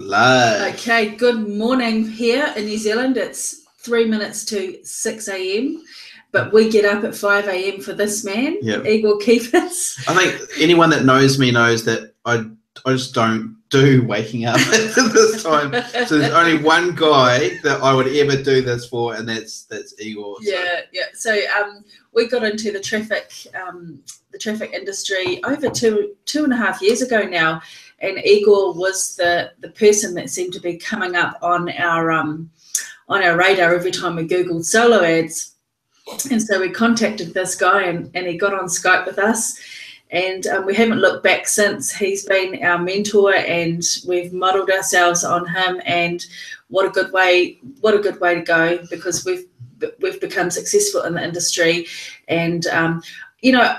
Live. Okay, good morning here in New Zealand. It's three minutes to 6 a.m., but we get up at 5 a.m. for this man, Yep. Igor Kheifets. I think anyone that knows me knows that I, I just don't do waking up at this time. So there's only one guy that I would ever do this for, and that's that's Igor. So, Yeah, yeah. So um, we got into the traffic, um, the traffic industry over two two and a half years ago now, and Igor was the the person that seemed to be coming up on our um, on our radar every time we googled solo ads, and so we contacted this guy, and, and he got on Skype with us. And um, we haven't looked back since. He's been our mentor, and we've modelled ourselves on him. And what a good way! What a good way to go because we've we've become successful in the industry. And, um, you know,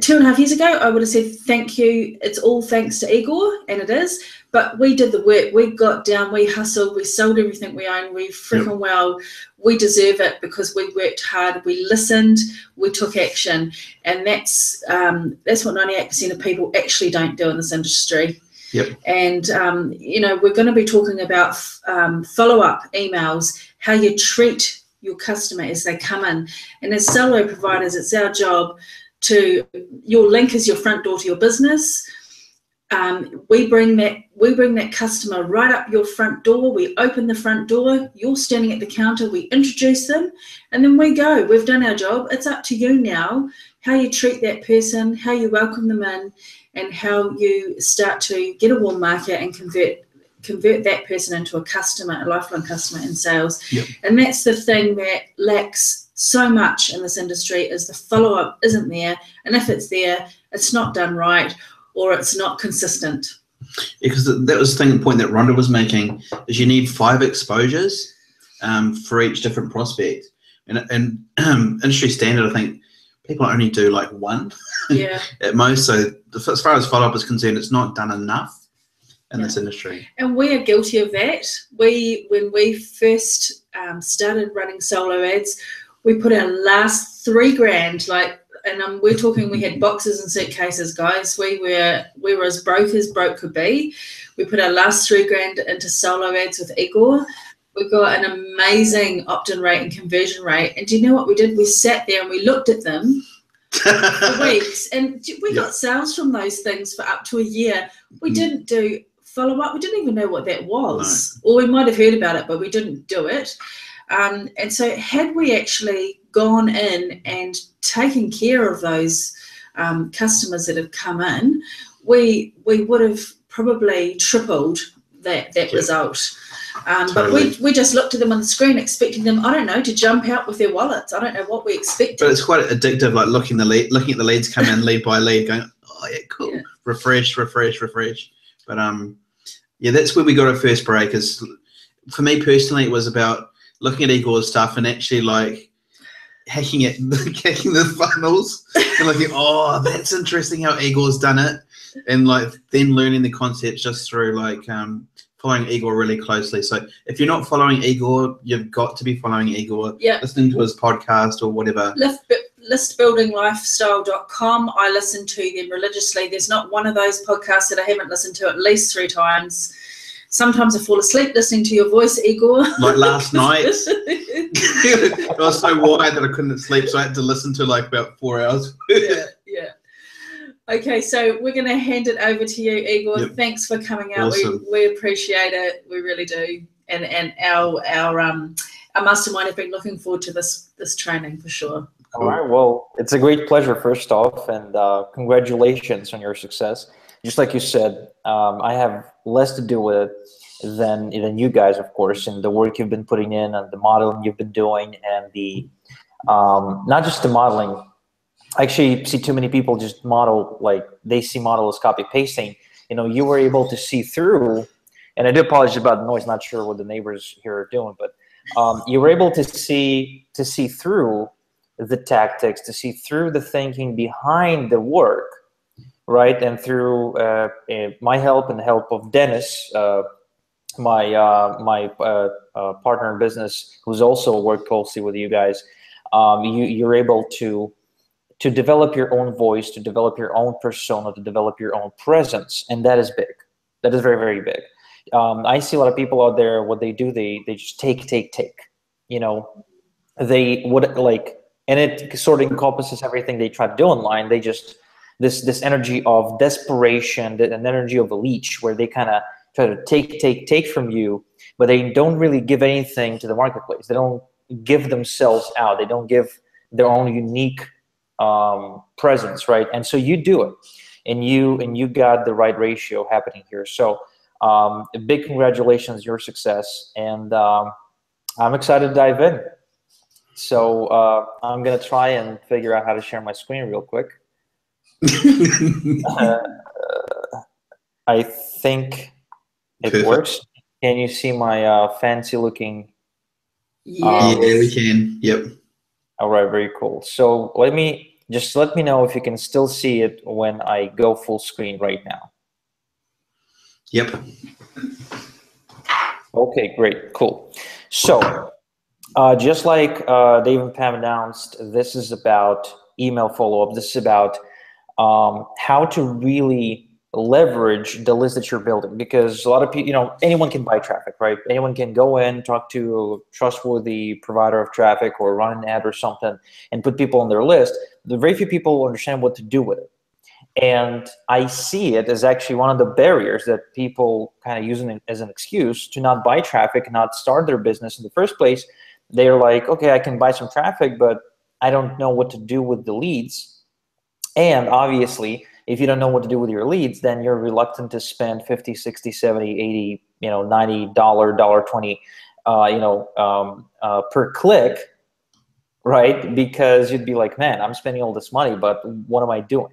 two and a half years ago, I would have said, thank you. It's all thanks to Igor, and it is. But we did the work. We got down, we hustled, we sold everything we own. We freaking well, we deserve it because we worked hard, we listened, we took action. And that's um, that's what 98% of people actually don't do in this industry. Yep. And, um, you know, we're going to be talking about um, follow up emails, how you treat your customer as they come in. And as solo providers, it's our job to your link is your front door to your business. Um, we bring that we bring that customer right up your front door. We open the front door. You're standing at the counter. We introduce them, and then we go. We've done our job. It's up to you now how you treat that person, how you welcome them in, and how you start to get a warm market and convert convert that person into a customer, a lifelong customer in sales. Yep. And that's the thing that lacks so much in this industry is the follow up isn't there, and if it's there, it's not done right or it's not consistent. because that was the thing, the point that Rhonda was making is you need five exposures um, for each different prospect, and and um, industry standard, I think people only do like one Yeah. at most. So as far as follow up is concerned, it's not done enough in this industry. And we are guilty of that. We, when we first um, started running solo ads, we put our last three grand, like, and um, we're talking, we had boxes and suitcases, guys. We were, we were as broke as broke could be. We put our last three grand into solo ads with Igor. We got an amazing opt-in rate and conversion rate. And do you know what we did? We sat there and we looked at them for weeks, and we got sales from those things for up to a year. We Mm. didn't do follow up. We didn't even know what that was, or we might have heard about it, but we didn't do it. Um, and so, had we actually gone in and taken care of those um, customers that have come in, we we would have probably tripled that that result. Um, Totally. But we, we just looked at them on the screen, expecting them, I don't know, to jump out with their wallets. I don't know what we expected. But it's quite addictive, like looking the lead, looking at the leads come in lead by lead, going, oh yeah, cool, Yeah. refresh, refresh, refresh. But um, yeah, that's where we got our first break. Is for me personally, it was about looking at Igor's stuff and actually like hacking it, hacking the funnels, and looking, oh, that's interesting how Igor's done it, and like then learning the concepts just through like um following Igor really closely. So if you're not following Igor, you've got to be following Igor, Yeah. listening to his podcast or whatever. Lift, listbuildinglifestyle.com. I listen to them religiously. There's not one of those podcasts that I haven't listened to at least three times. Sometimes I fall asleep listening to your voice, Igor. Like last night, I was so wired that I couldn't sleep, so I had to listen to like about four hours. yeah, yeah. Okay, so we're going to hand it over to you, Igor. Yep. Thanks for coming out. Awesome. We, we appreciate it. We really do. And and our our um our mastermind have been looking forward to this this training for sure. All right. Well, it's a great pleasure, first off, and uh, congratulations on your success. Just like you said, um, I have less to do with it than than you guys, of course, and the work you've been putting in, and the modeling you've been doing, and the um, not just the modeling. I actually see too many people just model like they see model as copy pasting. You know, you were able to see through, and I do apologize about the noise. Not sure what the neighbors here are doing, but um, you were able to see to see through the tactics, to see through the thinking behind the work, right? And through uh, uh, my help and the help of Dennis, uh, my uh, my uh, uh, partner in business, who's also worked closely with you guys, um, you you're able to to develop your own voice, to develop your own persona, to develop your own presence, and that is big. That is very very big. um, I see a lot of people out there. What they do, they they just take, take, take. You know, they would like, and it sort of encompasses everything they try to do online. They just this this energy of desperation, an energy of a leech, where they kind of try to take, take, take from you, but they don't really give anything to the marketplace. They don't give themselves out. They don't give their own unique um, presence, right? And so you do it, and you and you got the right ratio happening here. So um, a big congratulations, your success, and um, I'm excited to dive in. So uh, I'm gonna try and figure out how to share my screen real quick. Uh, I think it Perfect. works. Can you see my uh, fancy looking? Yeah. Um, yeah, we can. Yep. All right, very cool. So let me just let me know if you can still see it when I go full screen right now. Yep. Okay, great, cool. So, uh, just like uh, Dave and Pam announced, this is about email follow-up. This is about um, how to really leverage the list that you're building because a lot of people, you know, anyone can buy traffic, right? Anyone can go in, talk to a trustworthy provider of traffic or run an ad or something and put people on their list. The very few people will understand what to do with it. And I see it as actually one of the barriers that people kind of using as an excuse to not buy traffic, not start their business in the first place. They're like, okay, I can buy some traffic, but I don't know what to do with the leads. And obviously, if you don't know what to do with your leads, then you're reluctant to spend 50, 60, 70, 80, you know, 90 dollar, dollar 20, uh, you know, um, uh, per click, right? Because you'd be like, man, I'm spending all this money, but what am I doing?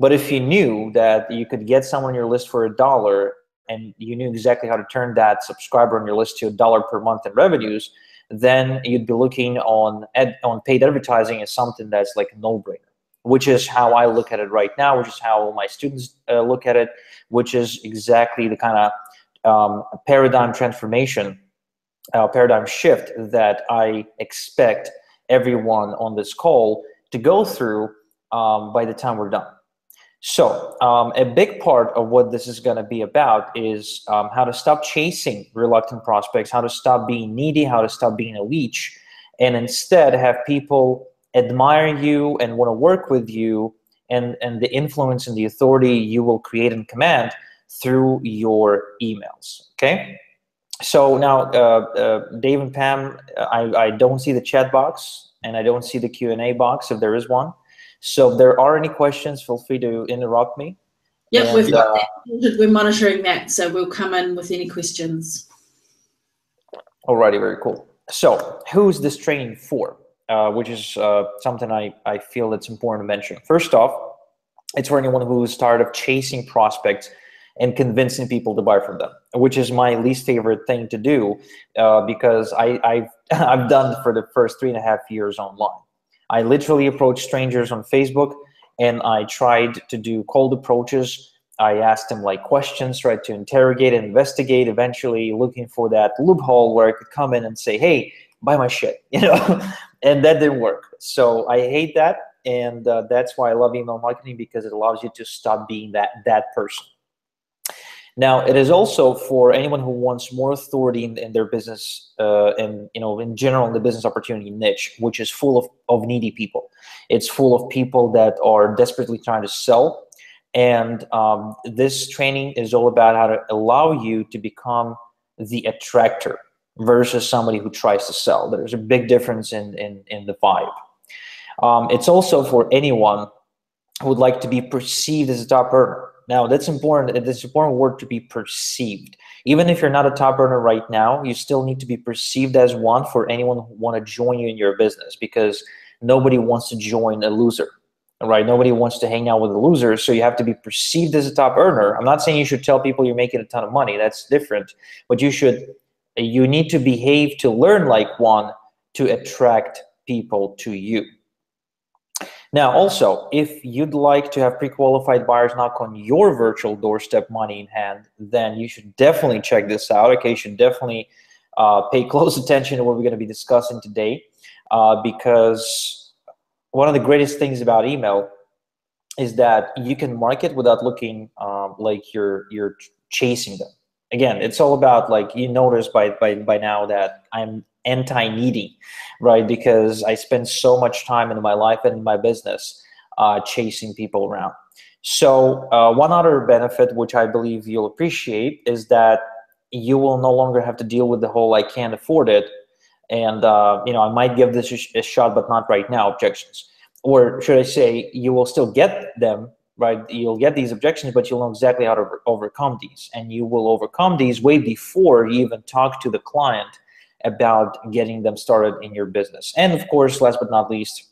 But if you knew that you could get someone on your list for a dollar and you knew exactly how to turn that subscriber on your list to a dollar per month in revenues, then you'd be looking on on paid advertising as something that's like a no-brainer which is how I look at it right now, which is how my students uh, look at it, which is exactly the kind of um, paradigm transformation, uh, paradigm shift that I expect everyone on this call to go through um, by the time we're done. So um, a big part of what this is going to be about is um, how to stop chasing reluctant prospects, how to stop being needy, how to stop being a leech, and instead have people admire you and want to work with you and, and the influence and the authority you will create and command through your emails. Okay. So now, uh, uh, Dave and Pam, I, I don't see the chat box and I don't see the Q&A box if there is one. So if there are any questions, feel free to interrupt me. Yep, and, we've got uh, that. We're monitoring that, so we'll come in with any questions. Alrighty, very cool. So who's this training for? Uh, which is uh, something I, I feel it's important to mention. First off, it's for anyone who's tired of chasing prospects and convincing people to buy from them, which is my least favorite thing to do uh, because I, I've, I've done for the first three and a half years online. I literally approached strangers on Facebook and I tried to do cold approaches. I asked them like questions, tried to interrogate and investigate, eventually looking for that loophole where I could come in and say, hey, buy my shit, you know, and that didn't work. So I hate that, and uh, that's why I love email marketing because it allows you to stop being that that person. Now, it is also for anyone who wants more authority in, in their business uh, and, you know, in general, in the business opportunity niche, which is full of, of needy people. It's full of people that are desperately trying to sell. And um, this training is all about how to allow you to become the attractor versus somebody who tries to sell. There's a big difference in, in, in the vibe. Um, it's also for anyone who would like to be perceived as a top earner. Now, that's important. It's an important word to be perceived. Even if you're not a top earner right now, you still need to be perceived as one for anyone who want to join you in your business because nobody wants to join a loser, right? Nobody wants to hang out with a loser, so you have to be perceived as a top earner. I'm not saying you should tell people you're making a ton of money. That's different. But you should you need to behave to learn like one to attract people to you. Now, also, if you'd like to have pre-qualified buyers knock on your virtual doorstep money in hand, then you should definitely check this out. Okay, you should definitely uh, pay close attention to what we're going to be discussing today, uh, because one of the greatest things about email is that you can market without looking um, like you're you're chasing them again, it's all about like you notice by by by now that I'm anti-needy, right? Because I spend so much time in my life and in my business uh, chasing people around. So uh, one other benefit, which I believe you'll appreciate, is that you will no longer have to deal with the whole "I can't afford it," and uh, you know I might give this a shot, but not right now objections. Or should I say, you will still get them, right? You'll get these objections, but you'll know exactly how to overcome these, and you will overcome these way before you even talk to the client about getting them started in your business. And of course, last but not least,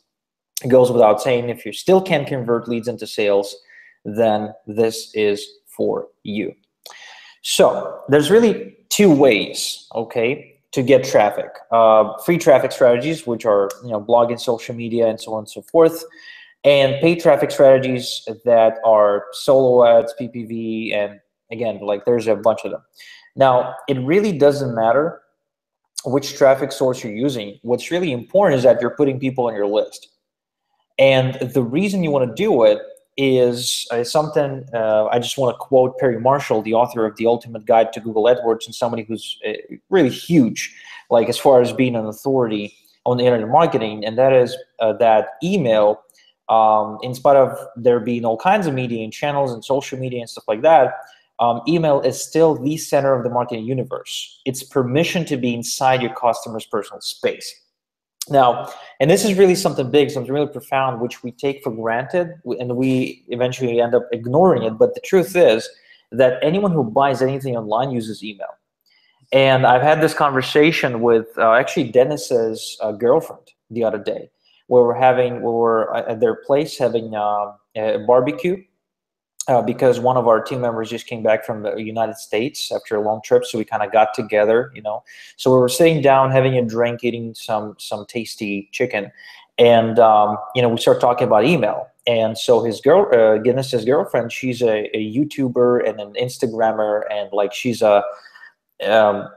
it goes without saying, if you still can't convert leads into sales, then this is for you. So there's really two ways, okay, to get traffic. Uh, free traffic strategies, which are you know blogging, social media, and so on and so forth, and paid traffic strategies that are solo ads, PPV, and again, like there's a bunch of them. Now, it really doesn't matter which traffic source you're using. What's really important is that you're putting people on your list. And the reason you want to do it is uh, something uh, I just want to quote Perry Marshall, the author of The Ultimate Guide to Google AdWords, and somebody who's uh, really huge, like as far as being an authority on the internet marketing, and that is uh, that email, um, in spite of there being all kinds of media and channels and social media and stuff like that, um, email is still the center of the marketing universe. It's permission to be inside your customer's personal space. Now, and this is really something big, something really profound, which we take for granted, and we eventually end up ignoring it. But the truth is that anyone who buys anything online uses email. And I've had this conversation with uh, actually Dennis's uh, girlfriend the other day, where we're having, where we're at their place having uh, a barbecue uh, because one of our team members just came back from the United States after a long trip, so we kind of got together, you know. So we were sitting down, having a drink, eating some some tasty chicken, and um, you know we start talking about email. And so his girl, uh, Dennis's girlfriend, she's a, a, YouTuber and an Instagrammer, and like she's a um,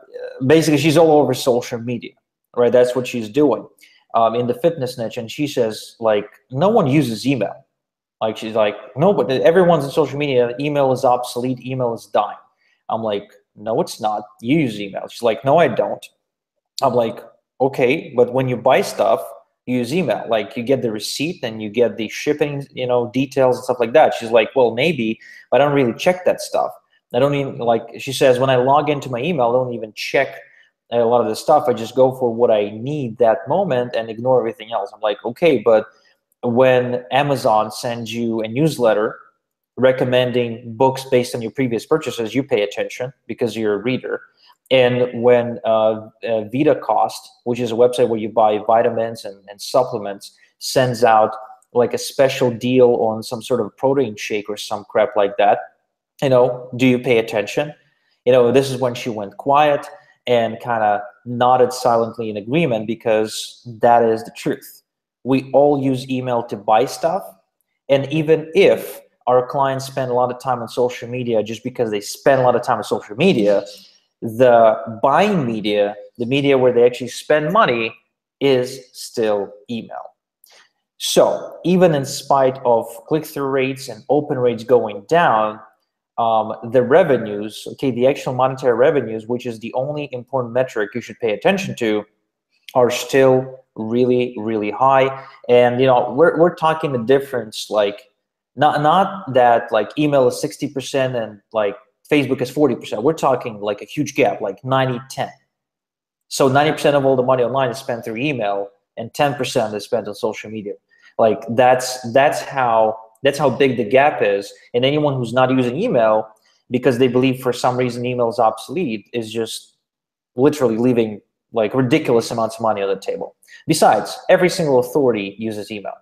basically she's all over social media, right? That's what she's doing um, in the fitness niche, and she says like no one uses email like she's like, no, but everyone's in social media. Email is obsolete. Email is dying. I'm like, no, it's not. You use email. She's like, no, I don't. I'm like, okay, but when you buy stuff, you use email. Like you get the receipt and you get the shipping, you know, details and stuff like that. She's like, well, maybe, but I don't really check that stuff. I don't even like. She says when I log into my email, I don't even check a lot of the stuff. I just go for what I need that moment and ignore everything else. I'm like, okay, but when Amazon sends you a newsletter recommending books based on your previous purchases, you pay attention because you're a reader. And when uh, uh, VitaCost, which is a website where you buy vitamins and, and supplements, sends out like a special deal on some sort of protein shake or some crap like that, you know, do you pay attention? You know, this is when she went quiet and kind of nodded silently in agreement because that is the truth we all use email to buy stuff. And even if our clients spend a lot of time on social media just because they spend a lot of time on social media, the buying media, the media where they actually spend money, is still email. So even in spite of click-through rates and open rates going down, um, the revenues, okay, the actual monetary revenues, which is the only important metric you should pay attention to, are still really really high. And you know we're, we're talking the difference like not not that like email is 60% and like facebook is 40% we're talking like a huge gap like 90 10 so 90% of all the money online is spent through email and 10% is spent on social media. Like that's that's how that's how big the gap is and anyone who's not using email because they believe for some reason email is obsolete is just literally leaving like ridiculous amounts of money on the table. Besides, every single authority uses email.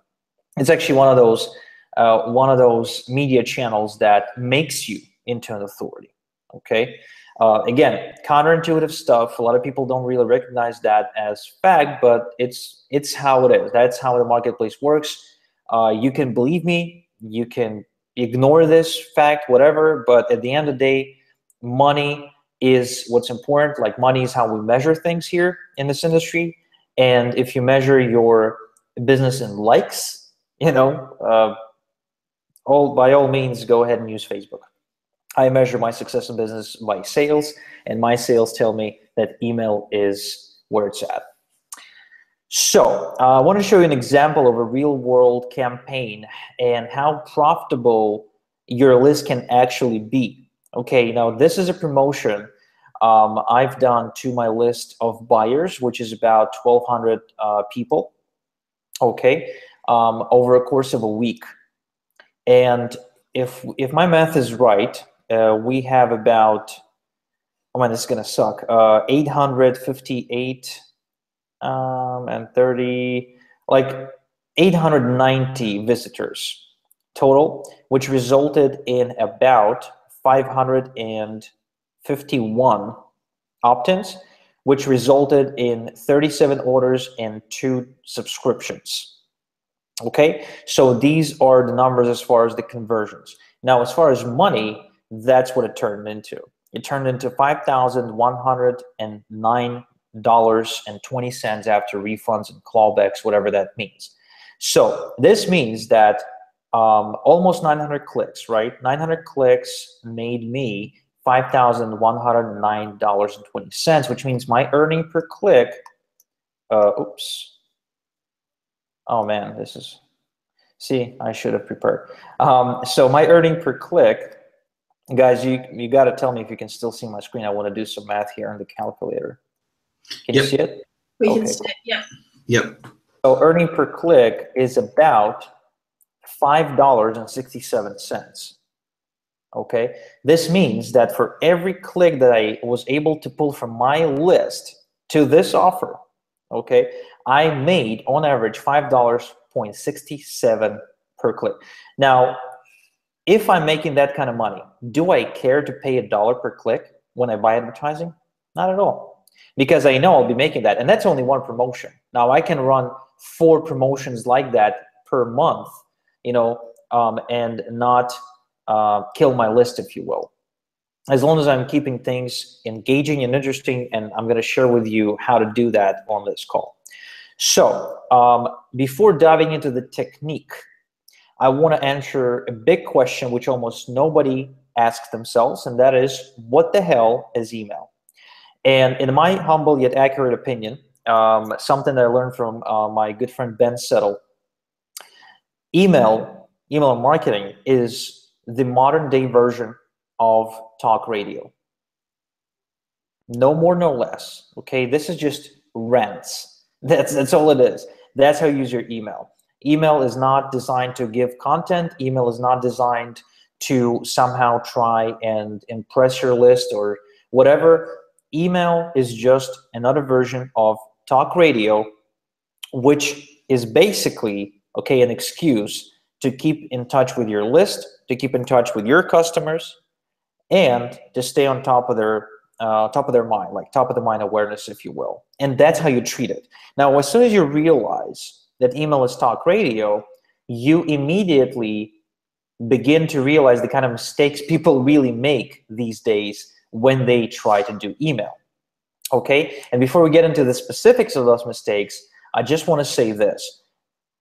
It's actually one of those uh, one of those media channels that makes you into an authority. Okay. Uh, again, counterintuitive stuff. A lot of people don't really recognize that as fact, but it's it's how it is. That's how the marketplace works. Uh, you can believe me. You can ignore this fact, whatever. But at the end of the day, money is what's important. Like money is how we measure things here in this industry. And if you measure your business in likes, you know, uh, all by all means, go ahead and use Facebook. I measure my success in business by sales, and my sales tell me that email is where it's at. So uh, I want to show you an example of a real world campaign and how profitable your list can actually be. Okay, now this is a promotion um, I've done to my list of buyers, which is about 1,200 uh, people, okay, um, over a course of a week. And if, if my math is right, uh, we have about, oh man, this is gonna suck, uh, 858 um, and 30, like 890 visitors total, which resulted in about 551 opt-ins, which resulted in 37 orders and two subscriptions. Okay, so these are the numbers as far as the conversions. Now, as far as money, that's what it turned into. It turned into $5,109 and 20 cents after refunds and clawbacks, whatever that means. So this means that um, almost 900 clicks, right? 900 clicks made me $5,109.20, which means my earning per click, uh, oops. Oh man, this is, see, I should have prepared. Um, so my earning per click, guys, you, you got to tell me if you can still see my screen. I want to do some math here on the calculator. Can Yep. you see it? We Okay, can see, it, yeah. Yep. So earning per click is about five dollars and sixty-seven cents. Okay, this means that for every click that I was able to pull from my list to this offer, okay, I made on average five dollars point sixty-seven per click. Now, if I'm making that kind of money, do I care to pay a dollar per click when I buy advertising? Not at all, because I know I'll be making that, and that's only one promotion. Now I can run four promotions like that per month, you know, um, and not uh, kill my list, if you will. As long as I'm keeping things engaging and interesting, and I'm going to share with you how to do that on this call. So, um, before diving into the technique, I want to answer a big question which almost nobody asks themselves, and that is what the hell is email? And in my humble yet accurate opinion, um, something that I learned from uh, my good friend Ben Settle, email, email marketing is the modern day version of talk radio. No more, no less. Okay, this is just rants. That's that's all it is. That's how you use your email. Email is not designed to give content. Email is not designed to somehow try and impress your list or whatever. Email is just another version of talk radio, which is basically okay an excuse to keep in touch with your list, to keep in touch with your customers, and to stay on top of their uh, top of their mind, like top of the mind awareness, if you will. And that's how you treat it. Now, as soon as you realize that email is talk radio, you immediately begin to realize the kind of mistakes people really make these days when they try to do email. Okay, and before we get into the specifics of those mistakes, I just want to say this.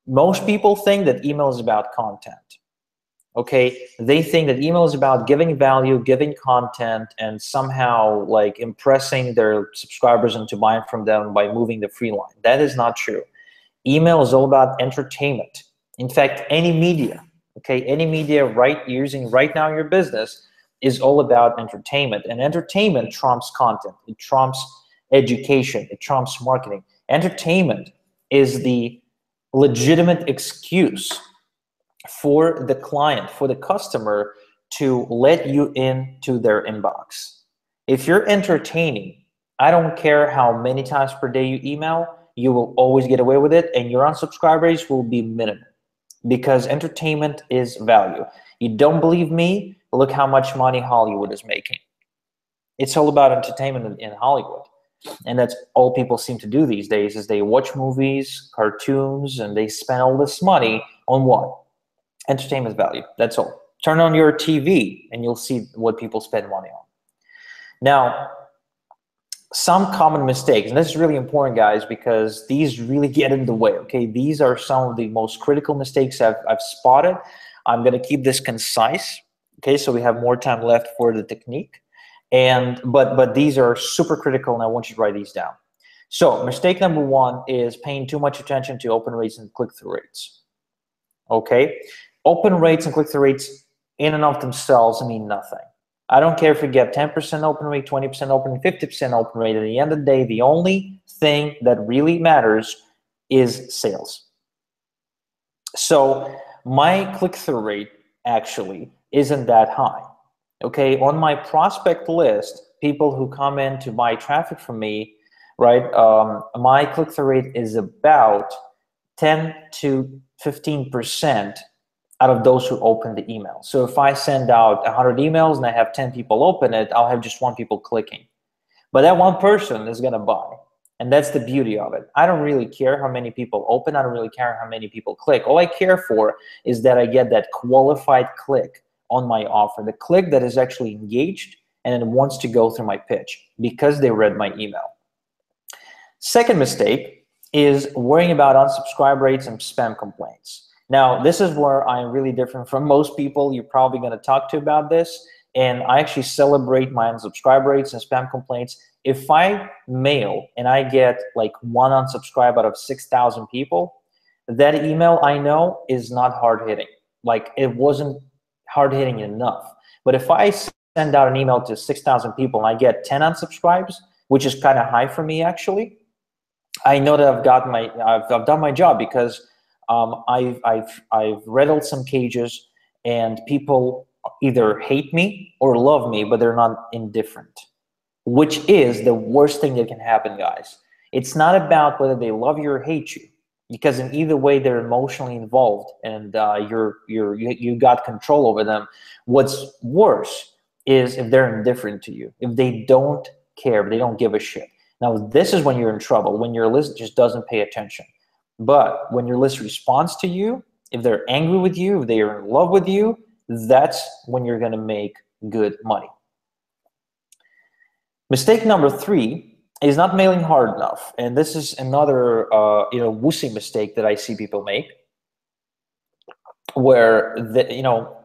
Most people think that email is about content. Okay, they think that email is about giving value, giving content, and somehow like impressing their subscribers into buying from them by moving the free line. That is not true. Email is all about entertainment. In fact, any media, okay, any media right using right now your business is all about entertainment. And entertainment trumps content. It trumps education. It trumps marketing. Entertainment is the legitimate excuse for the client, for the customer to let you into their inbox. If you're entertaining, I don't care how many times per day you email, you will always get away with it, and your unsubscribe rates will be minimal because entertainment is value. You don't believe me? Look how much money Hollywood is making. It's all about entertainment in Hollywood. And that's all people seem to do these days is they watch movies, cartoons, and they spend all this money on what? Entertainment value. That's all. Turn on your TV and you'll see what people spend money on. Now, some common mistakes, and this is really important, guys, because these really get in the way. Okay, these are some of the most critical mistakes I've, I've spotted. I'm going to keep this concise Okay, so we have more time left for the technique. And but but these are super critical, and I want you to write these down. So mistake number one is paying too much attention to open rates and click-through rates. Okay, open rates and click-through rates in and of themselves mean nothing. I don't care if you get 10% open rate, 20% open, 50% open rate. At the end of the day, the only thing that really matters is sales. So my click-through rate actually isn't that high. Okay, on my prospect list, people who come in to buy traffic from me, right? Um, my click-through rate is about 10 to 15 percent out of those who open the email. So if I send out 100 emails and I have 10 people open it, I'll have just one people clicking. But that one person is going to buy. And that's the beauty of it. I don't really care how many people open. I don't really care how many people click. All I care for is that I get that qualified click on my offer, the click that is actually engaged and wants to go through my pitch because they read my email. Second mistake is worrying about unsubscribe rates and spam complaints. Now, this is where I'm really different from most people you're probably going to talk to about this. And I actually celebrate my unsubscribe rates and spam complaints. If I mail and I get like one unsubscribe out of 6,000 people, that email I know is not hard hitting. Like it wasn't hard hitting enough. But if I send out an email to 6,000 people and I get 10 unsubscribes, which is kind of high for me actually, I know that I've got my I've, I've done my job because um, I've I've I've rattled some cages and people either hate me or love me, but they're not indifferent, which is the worst thing that can happen, guys. It's not about whether they love you or hate you because in either way they're emotionally involved and uh, you're you're you, you got control over them. What's worse is if they're indifferent to you if they don't care they don't give a shit. Now this is when you're in trouble when your list just doesn't pay attention. But when your list responds to you if they're angry with you if they are in love with you that's when you're going to make good money. Mistake number three is not mailing hard enough. And this is another, uh, you know, wussy mistake that I see people make, where the, you know,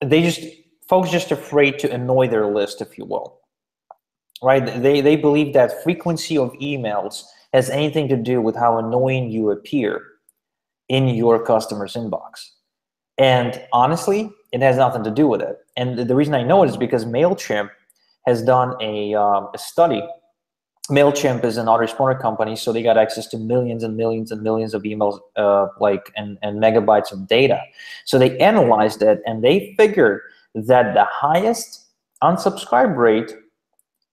they just folks just afraid to annoy their list, if you will, right? They they believe that frequency of emails has anything to do with how annoying you appear in your customer's inbox. And honestly, it has nothing to do with it. And the reason I know it is because Mailchimp has done a, um, a study Mailchimp is an autoresponder company, so they got access to millions and millions and millions of emails, uh, like and, and megabytes of data. So they analyzed it and they figured that the highest unsubscribe rate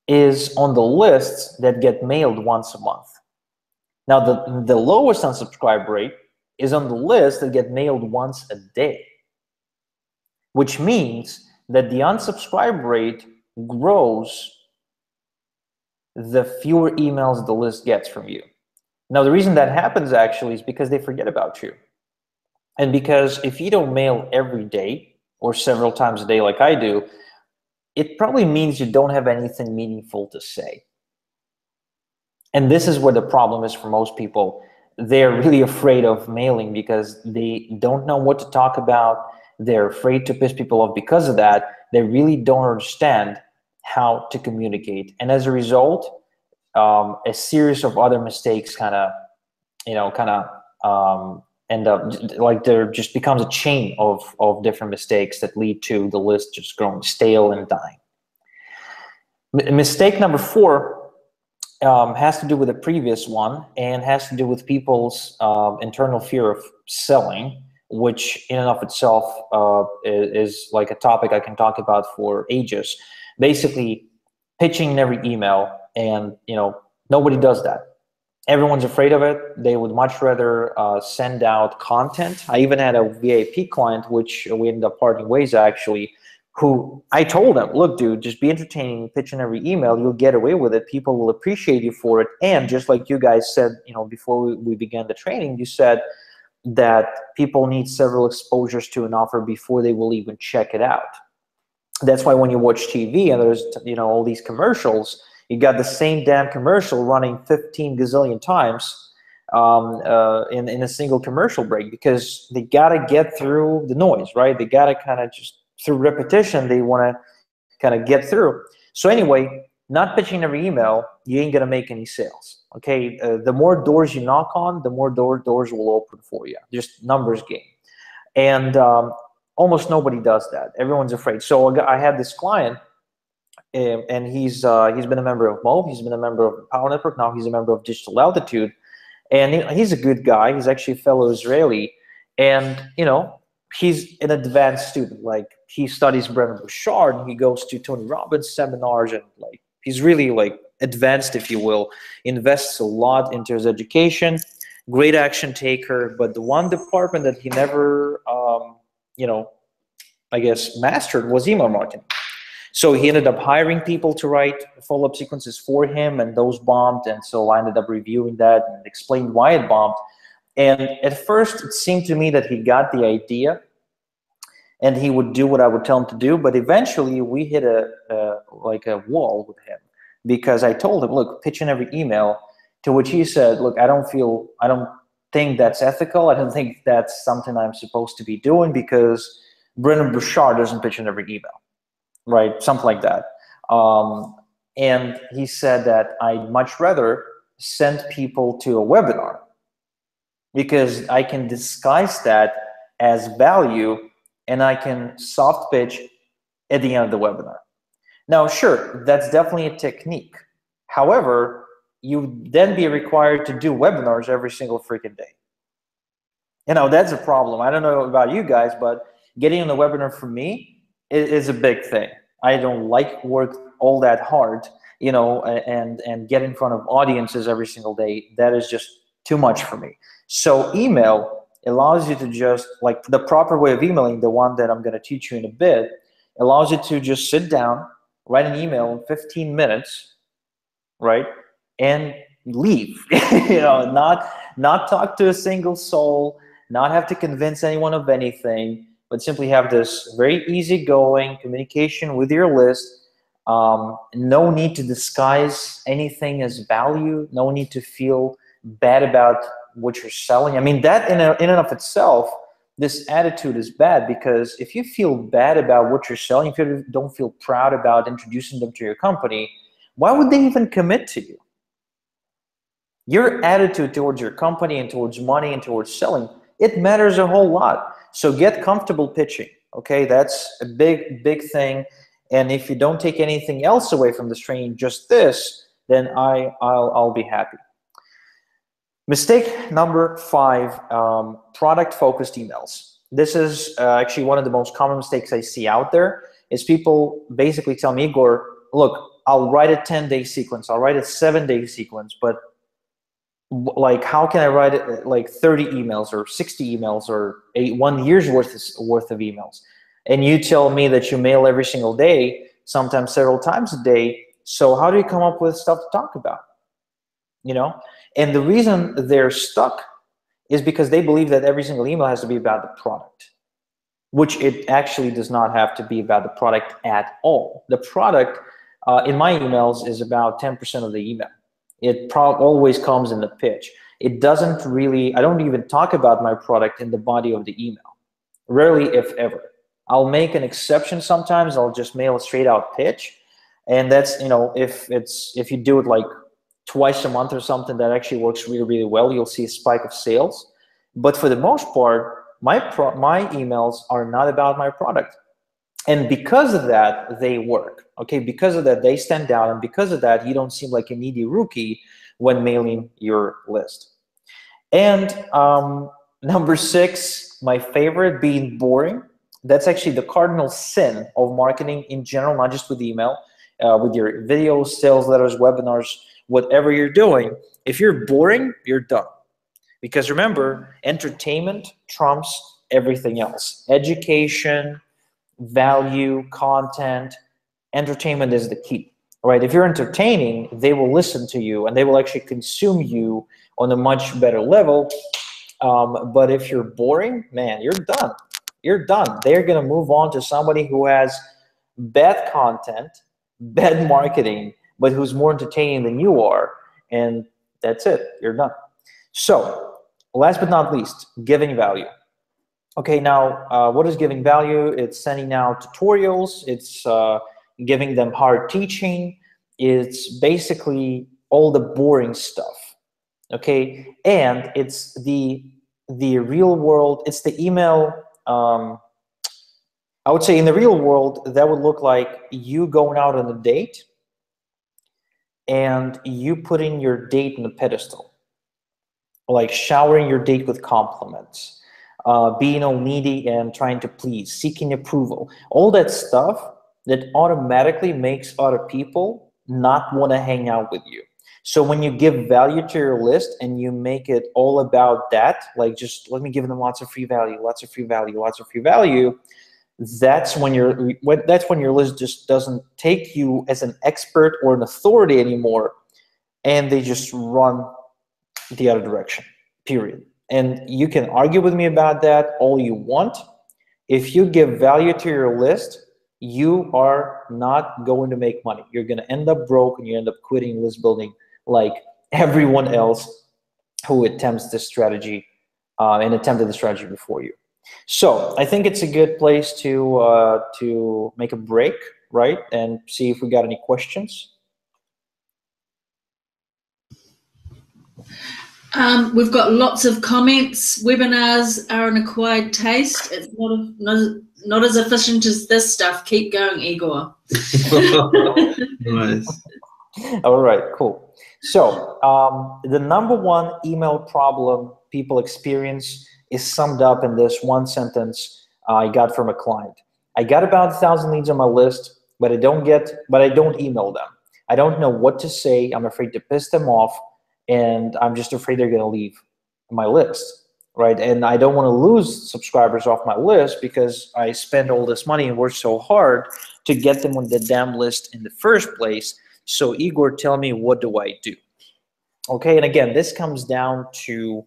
is on the lists that get mailed once a month. Now the the lowest unsubscribe rate is on the list that get mailed once a day, which means that the unsubscribe rate grows the fewer emails the list gets from you. Now, the reason that happens actually is because they forget about you. And because if you don't mail every day or several times a day like I do, it probably means you don't have anything meaningful to say. And this is where the problem is for most people. They're really afraid of mailing because they don't know what to talk about. They're afraid to piss people off because of that. They really don't understand how to communicate. And as a result, um, a series of other mistakes kind of, you know, kind of um, end up like there just becomes a chain of, of different mistakes that lead to the list just growing stale and dying. M mistake number four um, has to do with the previous one and has to do with people's uh, internal fear of selling which in and of itself uh, is, is, like a topic I can talk about for ages basically pitching in every email and you know nobody does that. Everyone's afraid of it. They would much rather uh, send out content. I even had a vip client which we ended up parting ways actually who i told them look dude just be entertaining pitch in every email. You'll get away with it. People will appreciate you for it. And just like you guys said you know before we, we began the training you said that people need several exposures to an offer before they will even check it out that's why when you watch TV and there's you know all these commercials, you got the same damn commercial running 15 gazillion times um, uh, in in a single commercial break because they gotta get through the noise, right? They gotta kind of just through repetition they want to kind of get through. So anyway, not pitching every email, you ain't gonna make any sales. Okay, uh, the more doors you knock on, the more door doors will open for you. Just numbers game, and um, almost nobody does that. Everyone's afraid. So I had this client, um, and he's uh, he's been a member of MOBE, he's been a member of Power Network. Now he's a member of Digital Altitude, and he's a good guy. He's actually a fellow Israeli, and you know he's an advanced student. Like he studies Brendon Burchard, and he goes to Tony Robbins seminars, and like he's really like advanced, if you will. Invests a lot into his education. Great action taker, but the one department that he never, um, you know, I guess mastered was email marketing. So he ended up hiring people to write follow-up sequences for him, and those bombed. And so I ended up reviewing that and explained why it bombed. And at first, it seemed to me that he got the idea, and he would do what I would tell him to do. But eventually, we hit a, a like a wall with him because I told him, "Look, pitch in every email." To which he said, "Look, I don't feel, I don't think that's ethical. I don't think that's something I'm supposed to be doing because Brendon Burchard doesn't pitch in every email." right? Something like that. Um, and he said that I'd much rather send people to a webinar because I can disguise that as value and I can soft pitch at the end of the webinar. Now, sure, that's definitely a technique. However, you then be required to do webinars every single freaking day. You know, that's a problem. I don't know about you guys, but getting on the webinar for me is, is a big thing. I don't like work all that hard, you know, and and get in front of audiences every single day. That is just too much for me. So email allows you to just like the proper way of emailing, the one that I'm going to teach you in a bit, allows you to just sit down, write an email in 15 minutes, right, and leave. you know, not not talk to a single soul, not have to convince anyone of anything but simply have this very easygoing communication with your list. Um, no need to disguise anything as value. No need to feel bad about what you're selling. I mean, that in, a, in and of itself, this attitude is bad because if you feel bad about what you're selling, if you don't feel proud about introducing them to your company, why would they even commit to you? Your attitude towards your company and towards money and towards selling, it matters a whole lot. So get comfortable pitching. Okay, that's a big, big thing. And if you don't take anything else away from this training, just this, then I, I'll, I'll be happy. Mistake number five, um, product-focused emails. This is uh, actually one of the most common mistakes I see out there is people basically tell me, Igor, look, I'll write a 10-day sequence, I'll write a seven-day sequence, but like how can I write like 30 emails or 60 emails or eight, one year's worth of, worth of emails? And you tell me that you mail every single day, sometimes several times a day. So how do you come up with stuff to talk about? You know? And the reason they're stuck is because they believe that every single email has to be about the product, which it actually does not have to be about the product at all. The product uh, in my emails is about 10% of the email it always comes in the pitch. It doesn't really, I don't even talk about my product in the body of the email. Rarely, if ever. I'll make an exception sometimes. I'll just mail a straight out pitch. And that's, you know, if it's, if you do it like twice a month or something, that actually works really, really well. You'll see a spike of sales. But for the most part, my, pro my emails are not about my product. And because of that, they work. Okay, because of that, they stand out, and because of that, you don't seem like a needy rookie when mailing your list. And um, number six, my favorite, being boring. That's actually the cardinal sin of marketing in general, not just with email, uh, with your videos, sales letters, webinars, whatever you're doing. If you're boring, you're done. Because remember, entertainment trumps everything else. Education, value, content, entertainment is the key, right? If you're entertaining, they will listen to you and they will actually consume you on a much better level. Um, but if you're boring, man, you're done. You're done. They're going to move on to somebody who has bad content, bad marketing, but who's more entertaining than you are. And that's it. You're done. So, last but not least, giving value. Okay, now uh, what is giving value? It's sending out tutorials. It's uh, giving them hard teaching. It's basically all the boring stuff. Okay, and it's the the real world. It's the email. Um, I would say in the real world that would look like you going out on a date and you putting your date in the pedestal, like showering your date with compliments, uh, being all needy and trying to please, seeking approval, all that stuff that automatically makes other people not want to hang out with you. So when you give value to your list and you make it all about that, like just let me give them lots of free value, lots of free value, lots of free value, that's when your that's when your list just doesn't take you as an expert or an authority anymore and they just run the other direction period and you can argue with me about that all you want. If you give value to your list you are not going to make money. You're going to end up broke and you end up quitting list building like everyone else who attempts this strategy uh, and attempted the strategy before you. So I think it's a good place to uh, to make a break, right, and see if we got any questions. Um, we've got lots of comments. Webinars are an acquired taste. It's not, a, not, not as efficient as this stuff. Keep going, Igor. nice. All right, cool. So um, the number one email problem people experience is summed up in this one sentence I got from a client. I got about a thousand leads on my list, but I don't get, but I don't email them. I don't know what to say. I'm afraid to piss them off, and I'm just afraid they're going to leave my list, right? And I don't want to lose subscribers off my list because I spend all this money and work so hard to get them on the damn list in the first place. So Igor, tell me what do I do? Okay, and again, this comes down to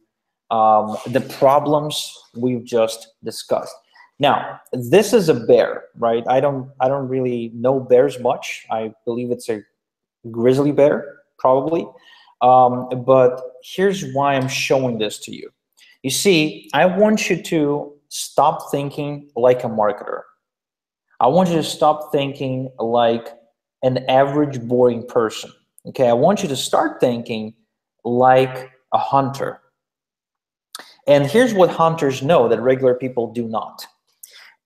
um, the problems we've just discussed. Now, this is a bear, right? I don't, I don't really know bears much. I believe it's a grizzly bear, probably. Um, but here's why I'm showing this to you. You see, I want you to stop thinking like a marketer. I want you to stop thinking like an average boring person. Okay, I want you to start thinking like a hunter. And here's what hunters know that regular people do not.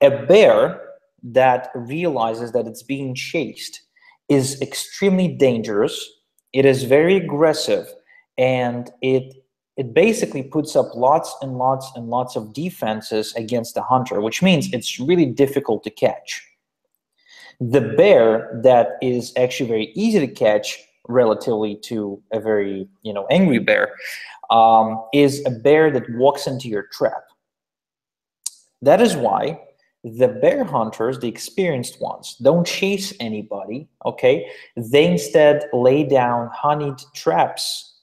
A bear that realizes that it's being chased is extremely dangerous. It is very aggressive and it it basically puts up lots and lots and lots of defenses against the hunter, which means it's really difficult to catch. The bear that is actually very easy to catch relatively to a very you know angry bear um, is a bear that walks into your trap. That is why the bear hunters, the experienced ones, don't chase anybody, okay? They instead lay down honeyed traps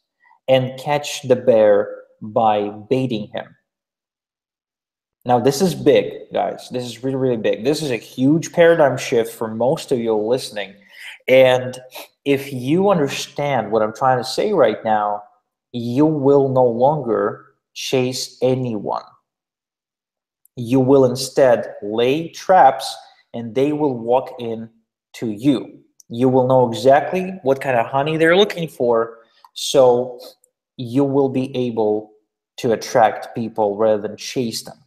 and catch the bear by baiting him. Now, this is big, guys. This is really, really big. This is a huge paradigm shift for most of you listening. And if you understand what I'm trying to say right now, you will no longer chase anyone. You will instead lay traps and they will walk in to you. You will know exactly what kind of honey they're looking for, so you will be able to attract people rather than chase them.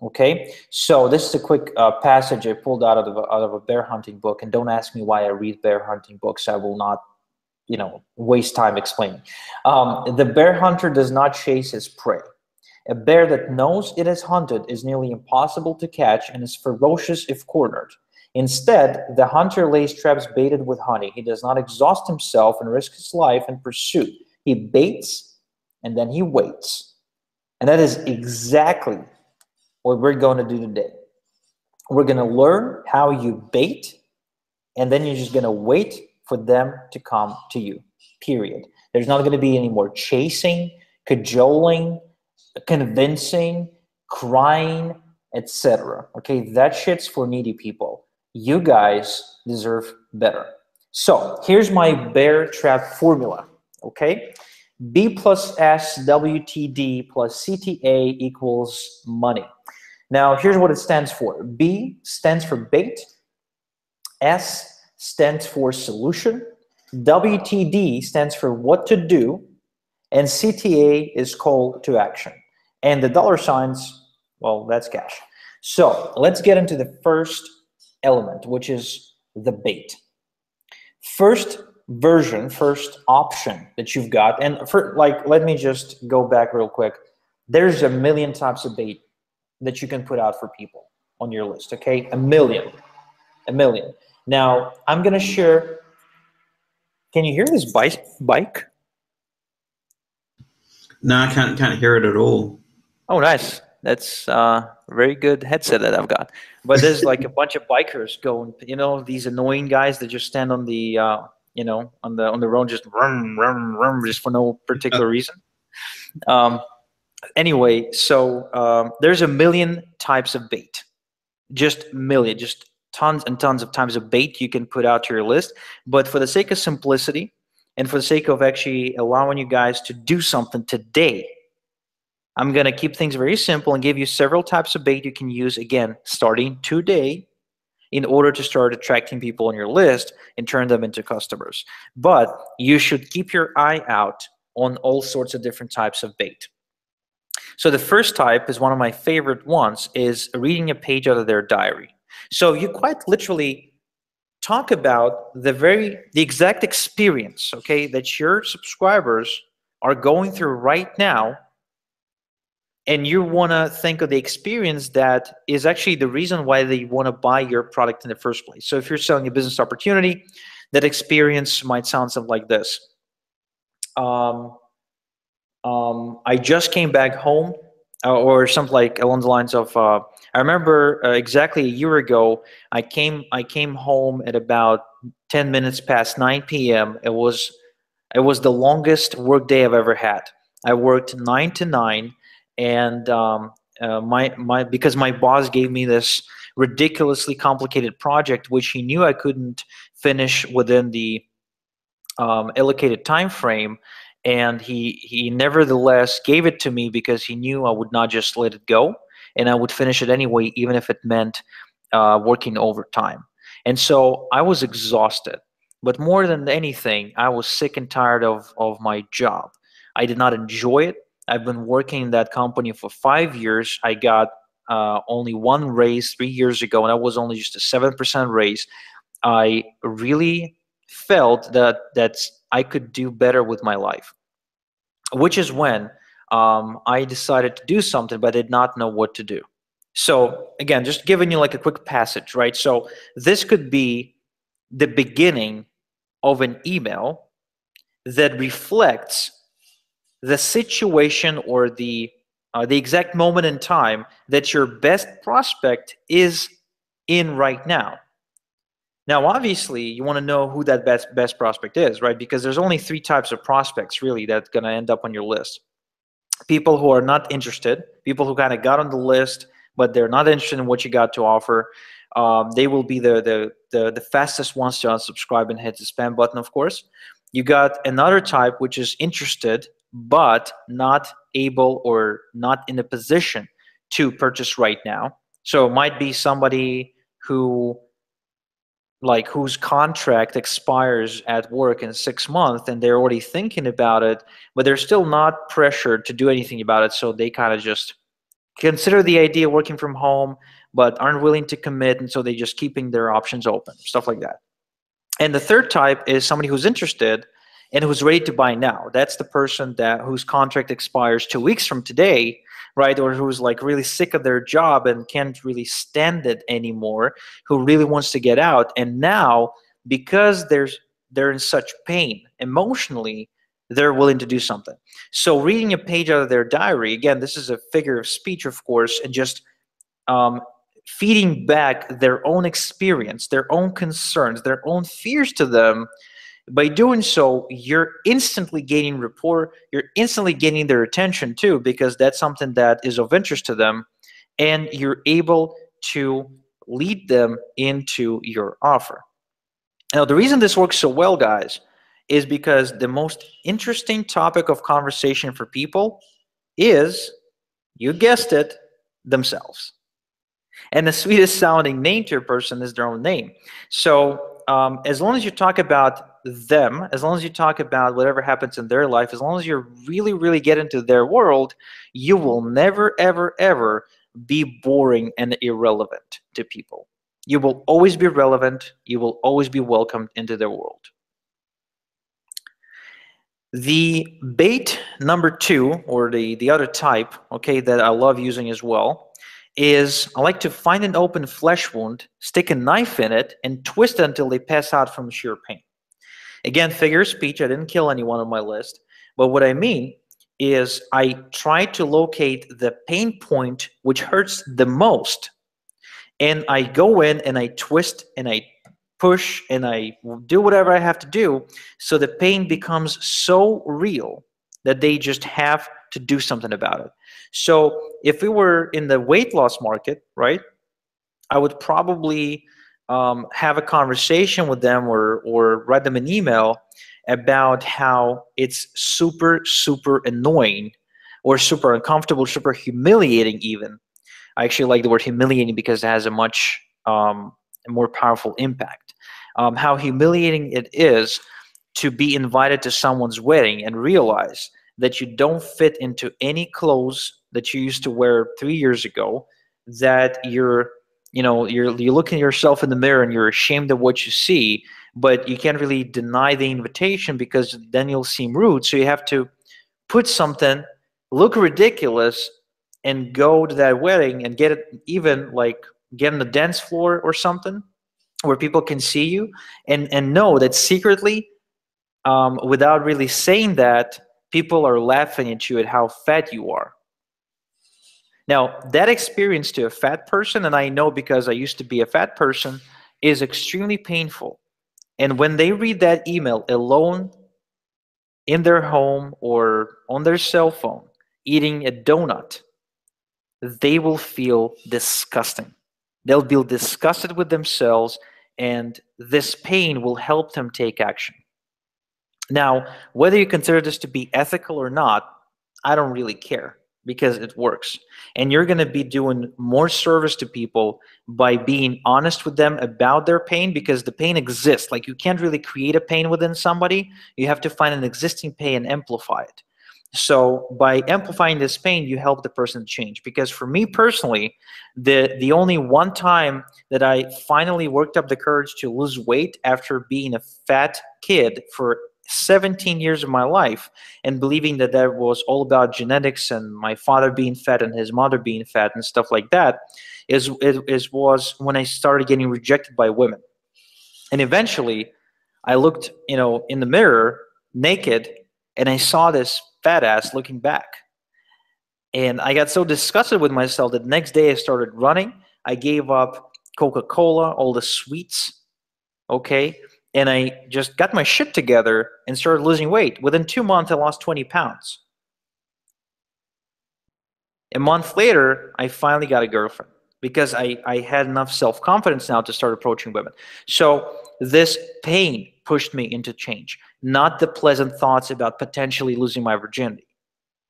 Okay, so this is a quick uh, passage I pulled out of, a, out of a bear hunting book, and don't ask me why I read bear hunting books. I will not you know waste time explaining. Um, the bear hunter does not chase his prey. A bear that knows it is hunted is nearly impossible to catch and is ferocious if cornered. Instead, the hunter lays traps baited with honey. He does not exhaust himself and risk his life in pursuit. He baits and then he waits. And that is exactly what we're going to do today. We're going to learn how you bait, and then you're just going to wait for them to come to you, period. There's not going to be any more chasing, cajoling, convincing, crying, etc. Okay, that shit's for needy people. You guys deserve better. So here's my bear trap formula. Okay, B plus S WTD plus CTA equals money. Now, here's what it stands for B stands for bait, S stands for solution, WTD stands for what to do, and CTA is call to action. And the dollar signs, well, that's cash. So let's get into the first element, which is the bait. First version, first option that you've got, and for like, let me just go back real quick. There's a million types of bait that you can put out for people on your list, okay? A million, a million. Now, I'm gonna share, can you hear this bike? bike? No, I can't, can't hear it at all. Oh, nice. That's uh, a very good headset that I've got. But there's like a bunch of bikers going, you know, these annoying guys that just stand on the, uh, you know, on the on the road, just rum, rum, rum, just for no particular reason. Um, anyway, so um, there's a million types of bait, just million, just tons and tons of types of bait you can put out to your list. But for the sake of simplicity, and for the sake of actually allowing you guys to do something today I'm going to keep things very simple and give you several types of bait you can use, again, starting today in order to start attracting people on your list and turn them into customers. But you should keep your eye out on all sorts of different types of bait. So the first type is one of my favorite ones is reading a page out of their diary. So you quite literally talk about the very the exact experience, okay, that your subscribers are going through right now and you want to think of the experience that is actually the reason why they want to buy your product in the first place. So if you're selling a business opportunity, that experience might sound something like this. Um, um, I just came back home, uh, or something like along the lines of. Uh, I remember uh, exactly a year ago. I came. I came home at about ten minutes past nine p.m. It was. It was the longest work day I've ever had. I worked nine to nine and um, uh, my my because my boss gave me this ridiculously complicated project which he knew I couldn't finish within the um, allocated time frame and he he nevertheless gave it to me because he knew I would not just let it go and I would finish it anyway even if it meant uh, working overtime. And so I was exhausted. But more than anything I was sick and tired of of my job. I did not enjoy it I've been working in that company for five years. I got uh, only one raise three years ago, and that was only just a seven percent raise. I really felt that that I could do better with my life, which is when um, I decided to do something, but I did not know what to do. So again, just giving you like a quick passage, right? So this could be the beginning of an email that reflects the situation or the uh, the exact moment in time that your best prospect is in right now. Now, obviously, you want to know who that best best prospect is, right? Because there's only three types of prospects really that's going to end up on your list. People who are not interested, people who kind of got on the list but they're not interested in what you got to offer. Um, they will be the, the the the fastest ones to unsubscribe and hit the spam button, of course. You got another type which is interested but not able or not in a position to purchase right now. So it might be somebody who like whose contract expires at work in six months and they're already thinking about it, but they're still not pressured to do anything about it. So they kind of just consider the idea of working from home, but aren't willing to commit. And so they're just keeping their options open, stuff like that. And the third type is somebody who's interested, and who's ready to buy now. That's the person that whose contract expires two weeks from today, right? Or who's like really sick of their job and can't really stand it anymore, who really wants to get out. And now, because there's they're in such pain emotionally, they're willing to do something. So reading a page out of their diary, again, this is a figure of speech, of course, and just um, feeding back their own experience, their own concerns, their own fears to them by doing so, you're instantly gaining rapport. You're instantly gaining their attention too, because that's something that is of interest to them. And you're able to lead them into your offer. Now, the reason this works so well, guys, is because the most interesting topic of conversation for people is, you guessed it, themselves. And the sweetest sounding name to a person is their own name. So um, as long as you talk about them, as long as you talk about whatever happens in their life, as long as you really, really get into their world, you will never, ever, ever be boring and irrelevant to people. You will always be relevant. You will always be welcomed into their world. The bait number two, or the, the other type, okay, that I love using as well, is I like to find an open flesh wound, stick a knife in it, and twist it until they pass out from sheer pain. Again, figure of speech, I didn't kill anyone on my list, but what I mean is I try to locate the pain point which hurts the most, and I go in and I twist and I push and I do whatever I have to do so the pain becomes so real that they just have to do something about it. So if we were in the weight loss market, right, I would probably um, have a conversation with them or, or write them an email about how it's super, super annoying or super uncomfortable, super humiliating even. I actually like the word humiliating because it has a much um, more powerful impact. Um, how humiliating it is to be invited to someone's wedding and realize that you don't fit into any clothes that you used to wear three years ago, that you're you know you're you look at yourself in the mirror and you're ashamed of what you see but you can't really deny the invitation because then you'll seem rude. So you have to put something look ridiculous and go to that wedding and get it even like get on the dance floor or something where people can see you and and know that secretly um, without really saying that people are laughing at you at how fat you are now, that experience to a fat person, and I know because I used to be a fat person, is extremely painful. And when they read that email alone in their home or on their cell phone, eating a donut, they will feel disgusting. They'll be disgusted with themselves, and this pain will help them take action. Now, whether you consider this to be ethical or not, I don't really care because it works. And you're going to be doing more service to people by being honest with them about their pain because the pain exists. Like you can't really create a pain within somebody. You have to find an existing pain and amplify it. So by amplifying this pain, you help the person change. Because for me personally, the the only one time that I finally worked up the courage to lose weight after being a fat kid for 17 years of my life and believing that that was all about genetics and my father being fat and his mother being fat and stuff like that is it is was when I started getting rejected by women. And eventually I looked, you know, in the mirror naked and I saw this fat ass looking back. And I got so disgusted with myself that next day I started running. I gave up Coca-Cola, all the sweets, okay? And I just got my shit together and started losing weight. Within two months, I lost 20 pounds. A month later, I finally got a girlfriend because I, I had enough self confidence now to start approaching women. So, this pain pushed me into change, not the pleasant thoughts about potentially losing my virginity.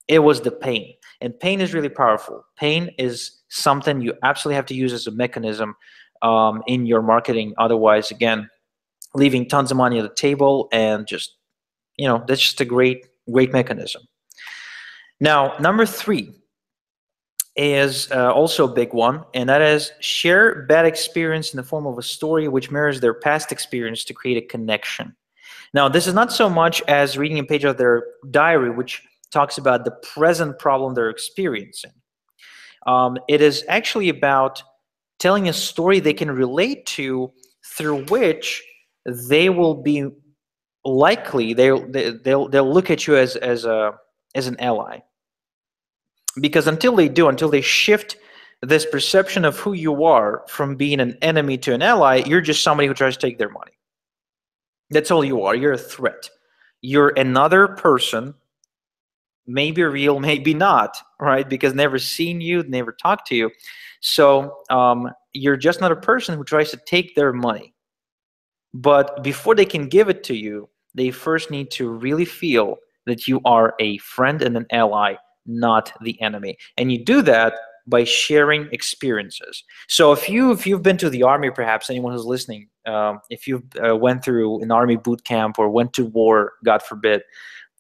It was the pain. And pain is really powerful. Pain is something you absolutely have to use as a mechanism um, in your marketing. Otherwise, again, leaving tons of money at the table and just you know that's just a great great mechanism. Now number three is uh, also a big one and that is share bad experience in the form of a story which mirrors their past experience to create a connection. Now this is not so much as reading a page of their diary which talks about the present problem they're experiencing. Um, it is actually about telling a story they can relate to through which they will be likely they'll they'll they'll look at you as as a as an ally. Because until they do until they shift this perception of who you are from being an enemy to an ally you're just somebody who tries to take their money. That's all you are. You're a threat. You're another person maybe real maybe not right? Because never seen you never talked to you. So um, you're just not a person who tries to take their money but before they can give it to you, they first need to really feel that you are a friend and an ally, not the enemy. And you do that by sharing experiences. So if you if you've been to the army, perhaps anyone who's listening, um, if you uh, went through an army boot camp or went to war, God forbid,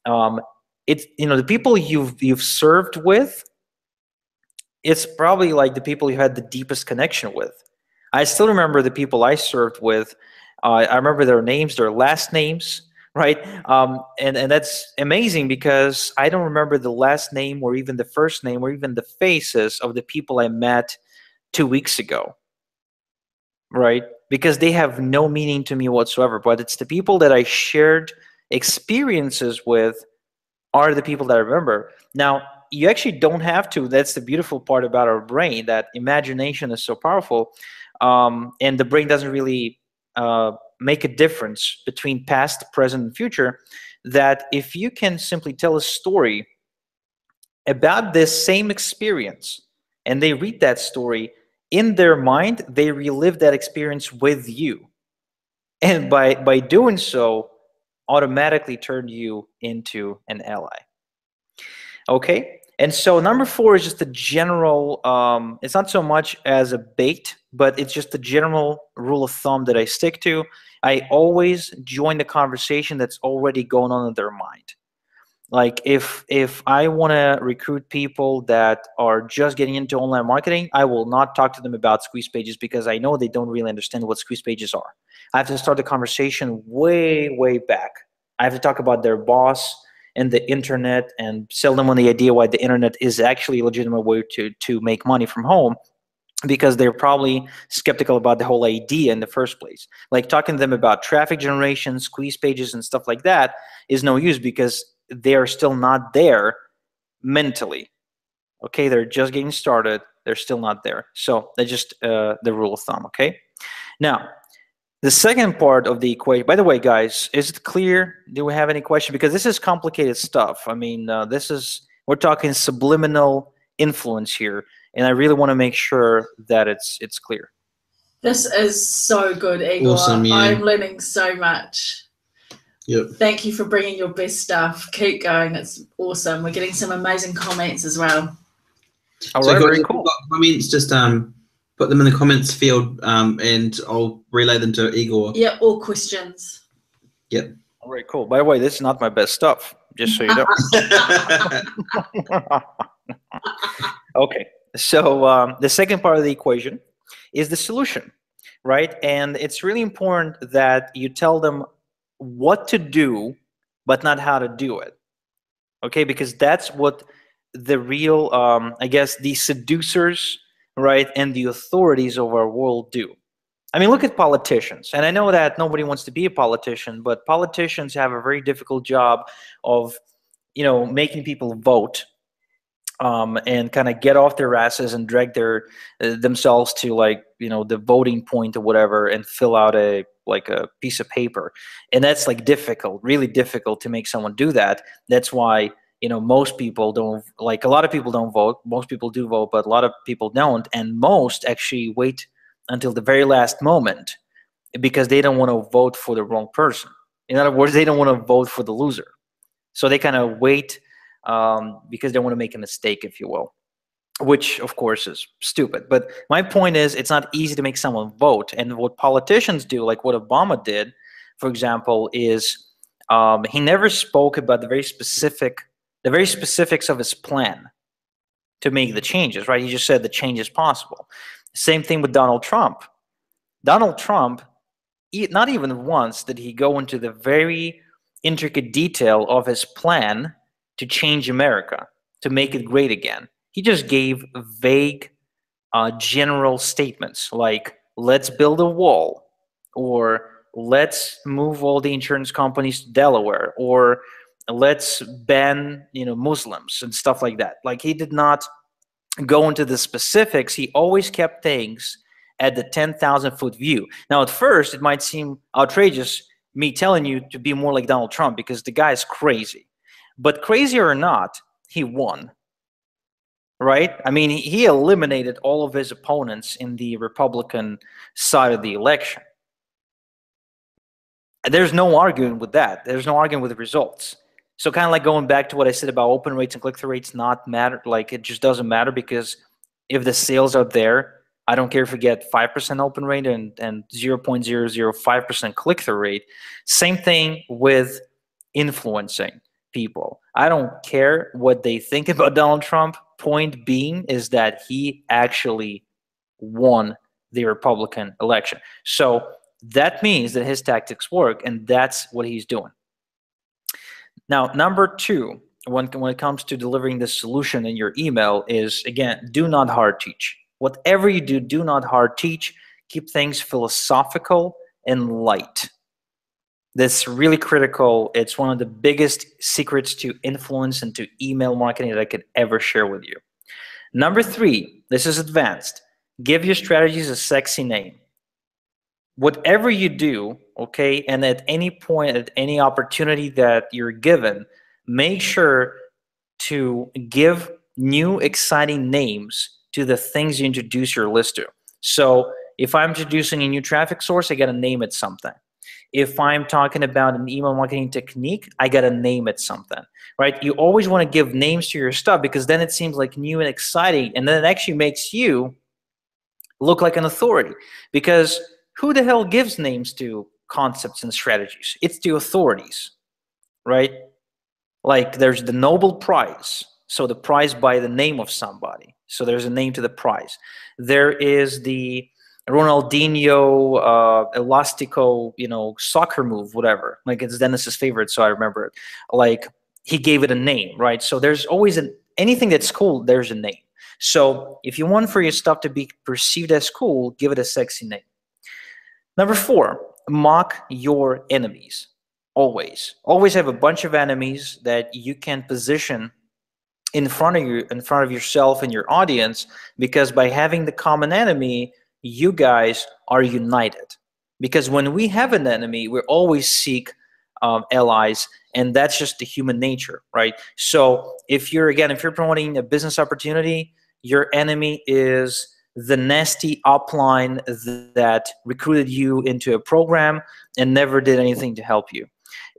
um, it's you know the people you've you've served with. It's probably like the people you had the deepest connection with. I still remember the people I served with. Uh, I remember their names, their last names, right? Um, and and that's amazing because I don't remember the last name or even the first name or even the faces of the people I met two weeks ago, right? Because they have no meaning to me whatsoever. But it's the people that I shared experiences with are the people that I remember. Now, you actually don't have to. That's the beautiful part about our brain that imagination is so powerful. Um, and the brain doesn't really uh, make a difference between past, present, and future. That if you can simply tell a story about this same experience and they read that story in their mind, they relive that experience with you. And by, by doing so, automatically turn you into an ally. Okay, and so number four is just a general, um, it's not so much as a bait, but it's just a general rule of thumb that I stick to. I always join the conversation that's already going on in their mind. Like if if I want to recruit people that are just getting into online marketing, I will not talk to them about squeeze pages because I know they don't really understand what squeeze pages are. I have to start the conversation way way back. I have to talk about their boss and the internet and sell them on the idea why the internet is actually a legitimate way to to make money from home because they're probably skeptical about the whole idea in the first place. Like talking to them about traffic generation, squeeze pages, and stuff like that is no use because they are still not there mentally. Okay, they're just getting started. They're still not there. So that's just uh, the rule of thumb. Okay. Now, the second part of the equation. By the way, guys, is it clear? Do we have any question? Because this is complicated stuff. I mean, uh, this is we're talking subliminal influence here and I really want to make sure that it's it's clear. This is so good, Igor. Awesome, yeah. I'm learning so much. Yep. Thank you for bringing your best stuff. Keep going. It's awesome. We're getting some amazing comments as well. All so right, very cool. Comments, just um, put them in the comments field, um, and I'll relay them to Igor. Yeah, all questions. Yep. All right, cool. By the way, this is not my best stuff, just so you know. okay. So um, the second part of the equation is the solution, right? And it's really important that you tell them what to do, but not how to do it. Okay, because that's what the real, um, I guess, the seducers, right, and the authorities of our world do. I mean, look at politicians. And I know that nobody wants to be a politician, but politicians have a very difficult job of, you know, making people vote um, and kind of get off their asses and drag their uh, themselves to like you know the voting point or whatever and fill out a like a piece of paper and that's like difficult really difficult to make someone do that that's why you know most people don't like a lot of people don't vote most people do vote but a lot of people don't and most actually wait until the very last moment because they don't want to vote for the wrong person in other words they don't want to vote for the loser so they kind of wait um, because they want to make a mistake, if you will, which of course is stupid. But my point is, it's not easy to make someone vote. And what politicians do, like what Obama did, for example, is um, he never spoke about the very specific, the very specifics of his plan to make the changes. Right? He just said the change is possible. Same thing with Donald Trump. Donald Trump, not even once did he go into the very intricate detail of his plan to change America, to make it great again. He just gave vague, uh, general statements like, let's build a wall, or let's move all the insurance companies to Delaware, or let's ban you know Muslims and stuff like that. Like he did not go into the specifics. He always kept things at the 10,000 foot view. Now, at first, it might seem outrageous me telling you to be more like Donald Trump because the guy is crazy. But crazy or not, he won. Right? I mean, he eliminated all of his opponents in the Republican side of the election. There's no arguing with that. There's no arguing with the results. So kind of like going back to what I said about open rates and click-through rates not matter, like it just doesn't matter because if the sales are there I don't care if you get 5% open rate and, and 0.005% click through rate. Same thing with influencing people. I don't care what they think about Donald Trump. Point being is that he actually won the Republican election. So that means that his tactics work, and that's what he's doing. Now, number two, when, when it comes to delivering the solution in your email, is again, do not hard teach Whatever you do, do not hard teach. Keep things philosophical and light. That's really critical. It's one of the biggest secrets to influence and to email marketing that I could ever share with you. Number three, this is advanced. Give your strategies a sexy name. Whatever you do, okay, and at any point, at any opportunity that you're given, make sure to give new, exciting names to the things you introduce your list to. So if I'm introducing a new traffic source, I got to name it something. If I'm talking about an email marketing technique, I got to name it something, right? You always want to give names to your stuff because then it seems like new and exciting. And then it actually makes you look like an authority because who the hell gives names to concepts and strategies? It's the authorities, right? Like there's the Nobel Prize. So the prize by the name of somebody. So there's a name to the prize. There is the Ronaldinho uh, Elastico, you know, soccer move, whatever. Like it's Dennis's favorite, so I remember it. Like he gave it a name, right? So there's always an anything that's cool. There's a name. So if you want for your stuff to be perceived as cool, give it a sexy name. Number four, mock your enemies. Always, always have a bunch of enemies that you can position in front of you in front of yourself and your audience because by having the common enemy you guys are united. Because when we have an enemy we always seek um, allies and that's just the human nature right? So if you're again if you're promoting a business opportunity your enemy is the nasty upline that recruited you into a program and never did anything to help you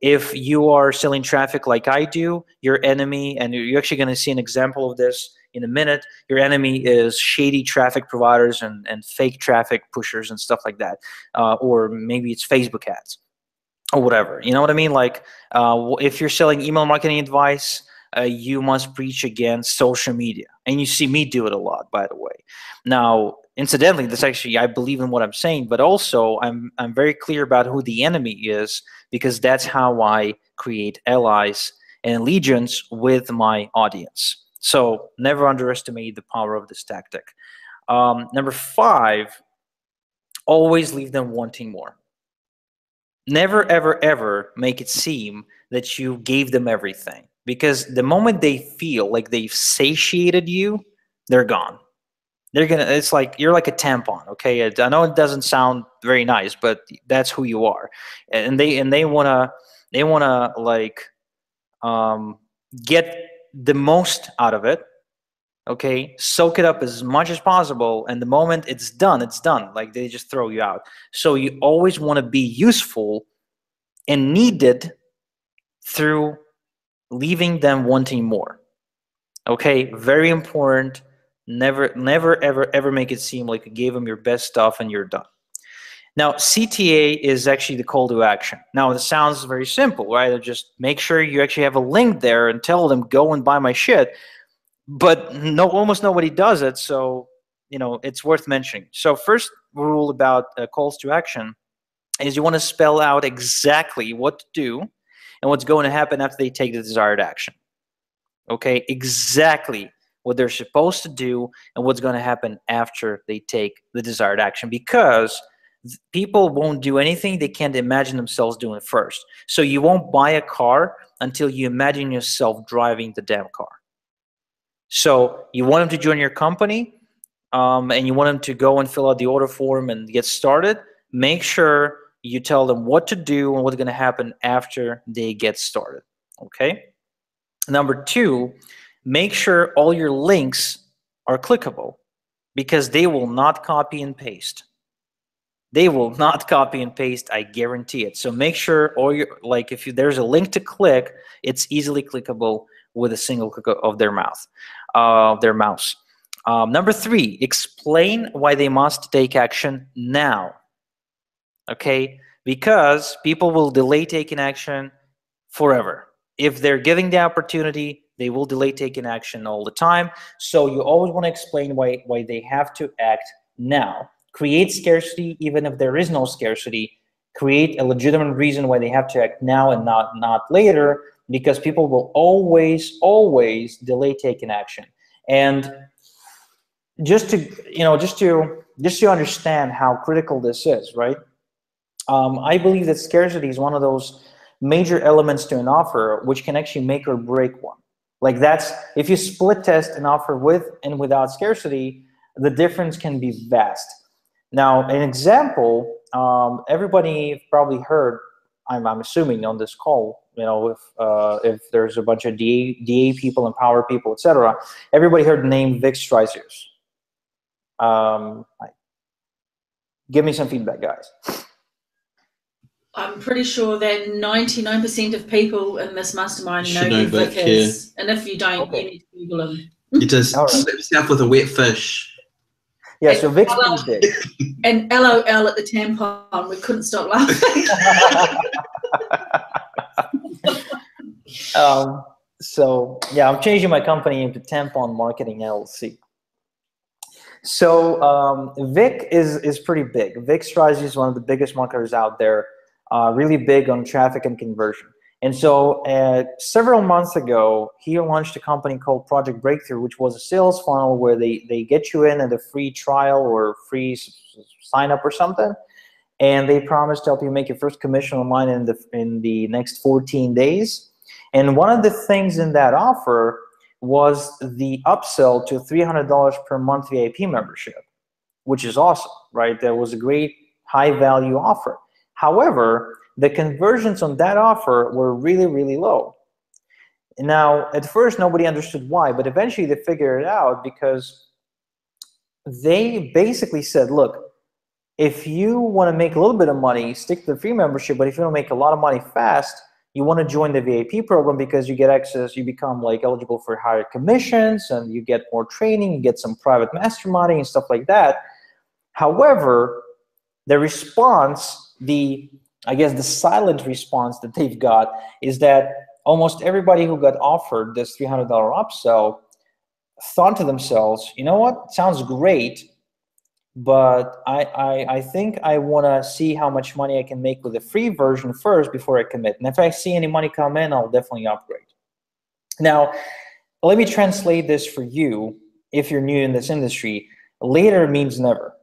if you are selling traffic like I do, your enemy, and you're actually going to see an example of this in a minute, your enemy is shady traffic providers and, and fake traffic pushers and stuff like that. Uh, or maybe it's Facebook ads or whatever. You know what I mean? Like uh, if you're selling email marketing advice, uh, you must preach against social media. And you see me do it a lot, by the way. Now, incidentally, this actually, I believe in what I'm saying, but also I'm, I'm very clear about who the enemy is because that's how I create allies and allegiance with my audience. So never underestimate the power of this tactic. Um, number five, always leave them wanting more. Never, ever, ever make it seem that you gave them everything because the moment they feel like they've satiated you, they're gone. They're gonna. It's like you're like a tampon. Okay, I know it doesn't sound very nice, but that's who you are, and they and they wanna they wanna like um, get the most out of it. Okay, soak it up as much as possible, and the moment it's done, it's done. Like they just throw you out. So you always want to be useful and needed through leaving them wanting more. Okay, very important. Never, never, ever, ever make it seem like you gave them your best stuff and you're done. Now, CTA is actually the call to action. Now, it sounds very simple, right? Just make sure you actually have a link there and tell them go and buy my shit. But no, almost nobody does it, so you know it's worth mentioning. So, first rule about uh, calls to action is you want to spell out exactly what to do and what's going to happen after they take the desired action. Okay, exactly what they're supposed to do and what's going to happen after they take the desired action because people won't do anything they can't imagine themselves doing first. So you won't buy a car until you imagine yourself driving the damn car. So you want them to join your company um, and you want them to go and fill out the order form and get started. Make sure you tell them what to do and what's going to happen after they get started. Okay. Number two, make sure all your links are clickable because they will not copy and paste. They will not copy and paste, I guarantee it. So make sure all your like if you, there's a link to click, it's easily clickable with a single click of their mouth, uh, their mouse. Um, number three, explain why they must take action now. Okay, because people will delay taking action forever. If they're giving the opportunity, they will delay taking action all the time. So you always want to explain why why they have to act now. Create scarcity even if there is no scarcity. Create a legitimate reason why they have to act now and not not later because people will always always delay taking action. And just to you know just to just to understand how critical this is, right? Um, I believe that scarcity is one of those major elements to an offer which can actually make or break one. Like that's if you split test an offer with and without scarcity, the difference can be vast. Now, an example, um, everybody probably heard, I'm, I'm assuming on this call, you know, if uh, if there's a bunch of DA, DA people and power people, etc. Everybody heard the name Vic Strizheus. Um, give me some feedback, guys. I'm pretty sure that 99% of people in this mastermind Should know know who Vic Vic, is. And if you don't, Okay. you need to Google him. You just All right. slip yourself with a wet fish. Yeah, so Vic's Hello. pretty big. And LOL at the tampon, we couldn't stop laughing. um, so yeah, I'm changing my company into Tampon Marketing LLC. So um, Vic is is pretty big. Vic Strizheus is one of the biggest marketers out there, uh, really big on traffic and conversion. And so uh, several months ago, he launched a company called Project Breakthrough, which was a sales funnel where they they get you in at a free trial or free sign up or something, and they promise to help you make your first commission online in the in the next 14 days. And one of the things in that offer was the upsell to $300 per month VIP membership, which is awesome, right? That was a great high value offer. However, the conversions on that offer were really, really low. Now, at first, nobody understood why, but eventually they figured it out because they basically said, look, if you want to make a little bit of money, stick to the free membership, but if you want to make a lot of money fast, you want to join the VIP program because you get access, you become like eligible for higher commissions and you get more training, you get some private masterminding and stuff like that. However, the response, the I guess the silent response that they've got is that almost everybody who got offered this $300 upsell thought to themselves, you know what, sounds great, but I, I, I think I want to see how much money I can make with the free version first before I commit. And if I see any money come in, I'll definitely upgrade. Now, let me translate this for you if you're new in this industry. Later means never.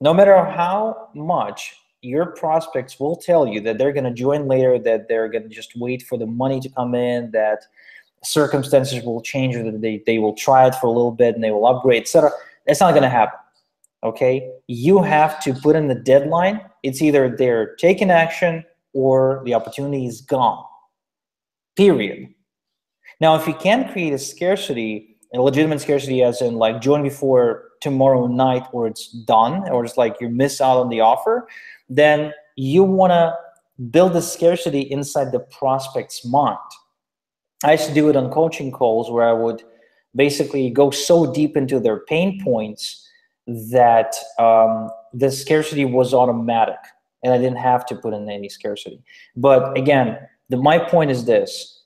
No matter how much your prospects will tell you that they're going to join later, that they're going to just wait for the money to come in, that circumstances will change, or that they, they will try it for a little bit and they will upgrade, etc. That's not going to happen okay? You have to put in the deadline. It's either they're taking action or the opportunity is gone period. Now if you can create a scarcity a legitimate scarcity as in like join before tomorrow night or it's done or it's like you miss out on the offer then you want to build the scarcity inside the prospect's mind i used to do it on coaching calls where i would basically go so deep into their pain points that um, the scarcity was automatic and I didn't have to put in any scarcity. But again, the, my point is this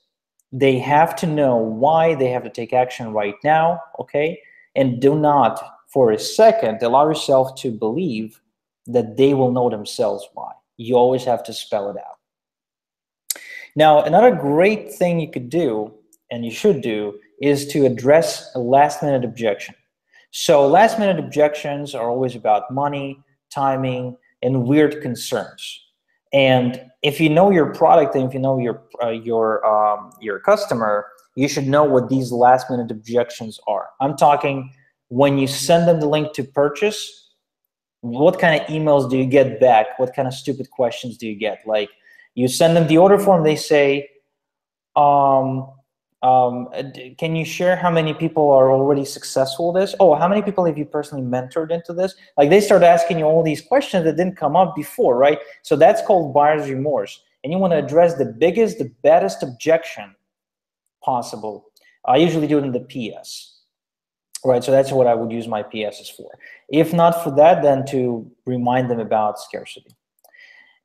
they have to know why they have to take action right now, okay? And do not for a second allow yourself to believe that they will know themselves why. You always have to spell it out. Now, another great thing you could do, and you should do, is to address a last minute objection. So last minute objections are always about money, timing, and weird concerns. And if you know your product and if you know your uh, your um, your customer, you should know what these last minute objections are. I'm talking when you send them the link to purchase, what kind of emails do you get back? What kind of stupid questions do you get? Like you send them the order form, they say, um, um, can you share how many people are already successful this? Oh, how many people have you personally mentored into this? Like they start asking you all these questions that didn't come up before, right? So that's called buyer's remorse. And you want to address the biggest, the baddest objection possible. I usually do it in the PS. Right? So that's what I would use my PSs for. If not for that, then to remind them about scarcity.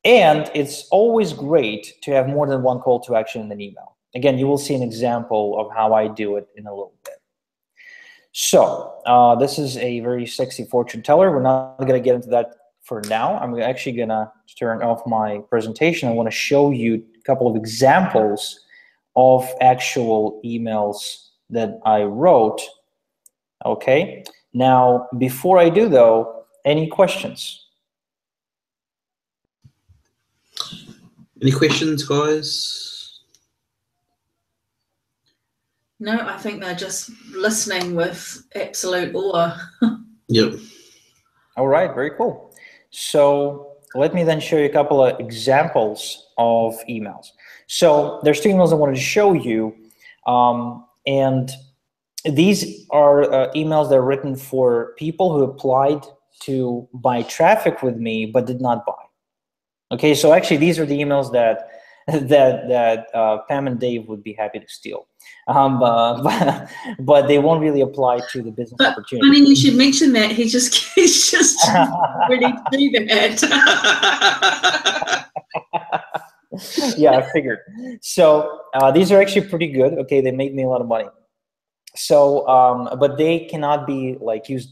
And it's always great to have more than one call to action in an email. Again, you will see an example of how I do it in a little bit. So uh, this is a very sexy fortune teller. We're not going to get into that for now. I'm actually going to turn off my presentation. I want to show you a couple of examples of actual emails that I wrote. Okay. Now, before I do though, any questions? Any questions, guys? No, I think they're just listening with absolute awe. Yep. All right, very cool. So let me then show you a couple of examples of emails. So there's two emails I wanted to show you. Um, and these are uh, emails that are written for people who applied to buy traffic with me but did not buy. Okay, so actually these are the emails that that that uh, Pam and Dave would be happy to steal, um, uh, but, but they won't really apply to the business But opportunity. funny you should mention that. He just he's just really to do that. yeah, I figured. So uh, these are actually pretty good. Okay, they made me a lot of money. So, um, but they cannot be like used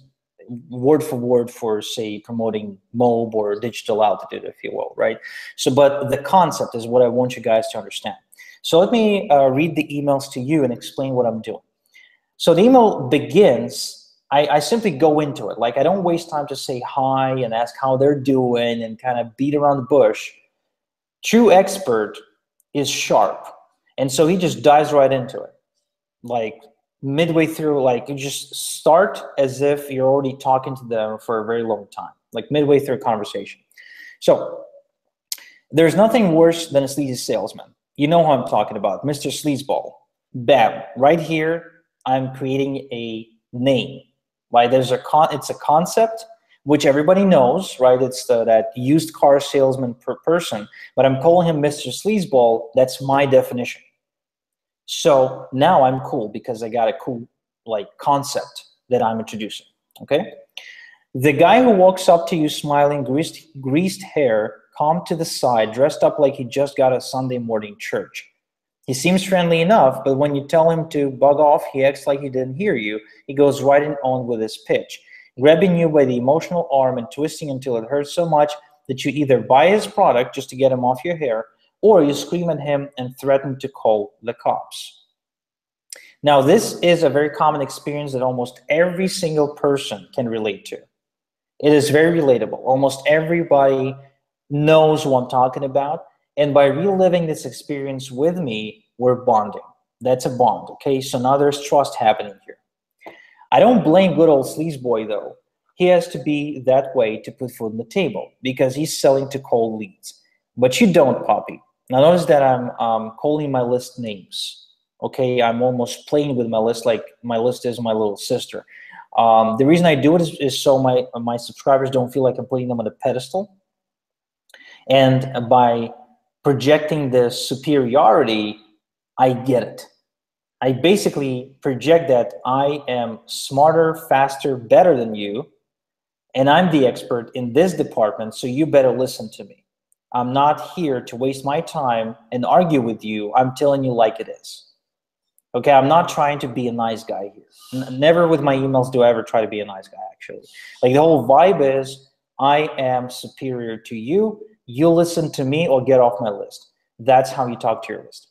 word for word for say promoting MOBE or digital altitude, if you will, right? So, but the concept is what I want you guys to understand. So let me uh, read the emails to you and explain what I'm doing. So the email begins. I, I simply go into it. Like I don't waste time to say hi and ask how they're doing and kind of beat around the bush true expert is sharp and so he just dives right into it like midway through like you just start as if you're already talking to them for a very long time like midway through a conversation so there's nothing worse than a sleazy salesman you know who i'm talking about mr sleazeball bam right here i'm creating a name like there's a con it's a concept which everybody knows, right? It's the, that used car salesman per person, but I'm calling him Mr. Sleazeball. That's my definition. So now I'm cool because I got a cool like concept that I'm introducing. Okay. The guy who walks up to you smiling, greased, greased hair, calm to the side, dressed up like he just got a Sunday morning church. He seems friendly enough, but when you tell him to bug off, he acts like he didn't hear you. He goes right in on with his pitch grabbing you by the emotional arm and twisting until it hurts so much that you either buy his product just to get him off your hair or you scream at him and threaten to call the cops. Now, this is a very common experience that almost every single person can relate to. It is very relatable. Almost everybody knows what I'm talking about. And by reliving this experience with me, we're bonding. That's a bond, okay? So now there's trust happening here. I don't blame good old sleazeboy though. He has to be that way to put food on the table because he's selling to cold leads. But you don't, Poppy. Now notice that I'm um, calling my list names. Okay, I'm almost playing with my list like my list is my little sister. Um, the reason I do it is, is so my my subscribers don't feel like I'm putting them on a pedestal. And by projecting the superiority, I get it. I basically project that I am smarter, faster, better than you, and I'm the expert in this department, so you better listen to me. I'm not here to waste my time and argue with you. I'm telling you like it is. Okay, I'm not trying to be a nice guy here. Never with my emails do I ever try to be a nice guy, actually. Like the whole vibe is I am superior to you. You listen to me or get off my list. That's how you talk to your list.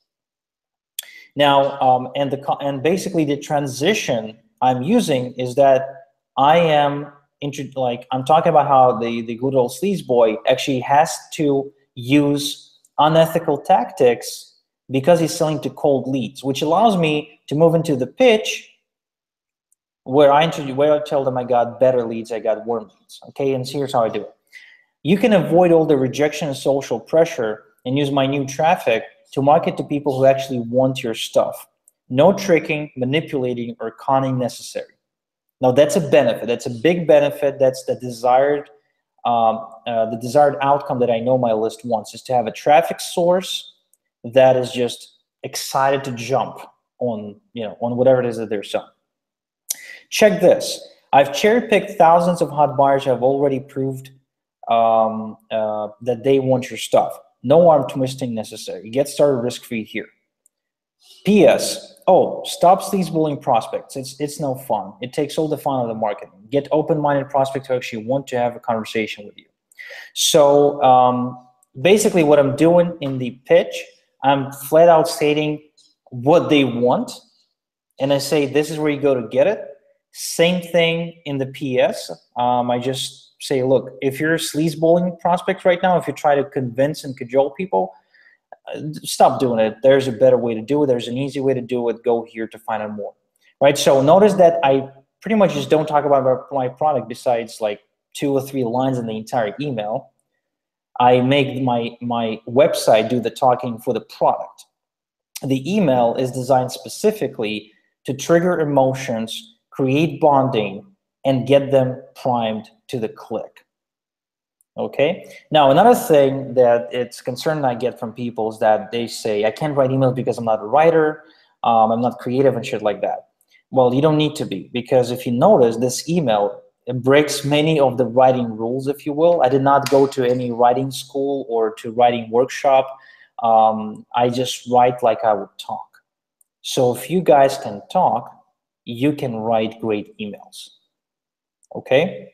Now, um, and the and basically the transition I'm using is that I am like I'm talking about how the the good old sleaze boy actually has to use unethical tactics because he's selling to cold leads, which allows me to move into the pitch where I where I tell them I got better leads, I got warm leads. Okay, and here's how I do it. You can avoid all the rejection and social pressure and use my new traffic to market to people who actually want your stuff. No tricking, manipulating, or conning necessary. Now that's a benefit. That's a big benefit. That's the desired, um, uh, the desired outcome that I know my list wants is to have a traffic source that is just excited to jump on, you know, on whatever it is that they're selling. check this. I've cherry picked thousands of hot buyers have already proved um, uh, that they want your stuff. No arm twisting necessary. Get started risk free here. P.S. Oh, stop sleazebullying prospects. It's it's no fun. It takes all the fun out of the marketing. Get open-minded prospects who actually want to have a conversation with you. So um, basically, what I'm doing in the pitch, I'm flat out stating what they want, and I say this is where you go to get it. Same thing in the PS. Um, I just say, look, if you're a sleazebullying prospect right now, if you try to convince and cajole people, stop doing it. There's a better way to do it. There's an easy way to do it. Go here to find out more. Right. So notice that I pretty much just don't talk about my product besides like two or three lines in the entire email. I make my my website do the talking for the product. The email is designed specifically to trigger emotions, create bonding, and get them primed to the click. Okay. Now, another thing that it's concern I get from people is that they say, I can't write emails because I'm not a writer, um, I'm not creative and shit like that. Well, you don't need to be because if you notice, this email it breaks many of the writing rules, if you will. I did not go to any writing school or to writing workshop. Um, I just write like I would talk. So if you guys can talk, you can write great emails. Okay?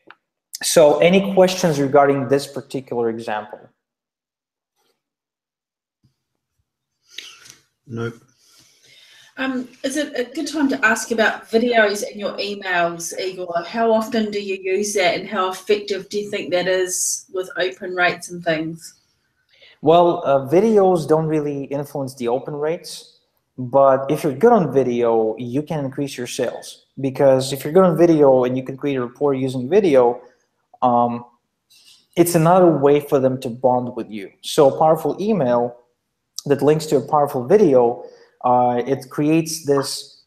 So any questions regarding this particular example? Nope. Um, is it a good time to ask about videos in your emails, Igor? How often do you use that and how effective do you think that is with open rates and things? Well, uh, videos don't really influence the open rates, but if you're good on video, you can increase your sales. Because if you're good on video and you can create a report using video, um, it's another way for them to bond with you. So a powerful email that links to a powerful video uh, it creates this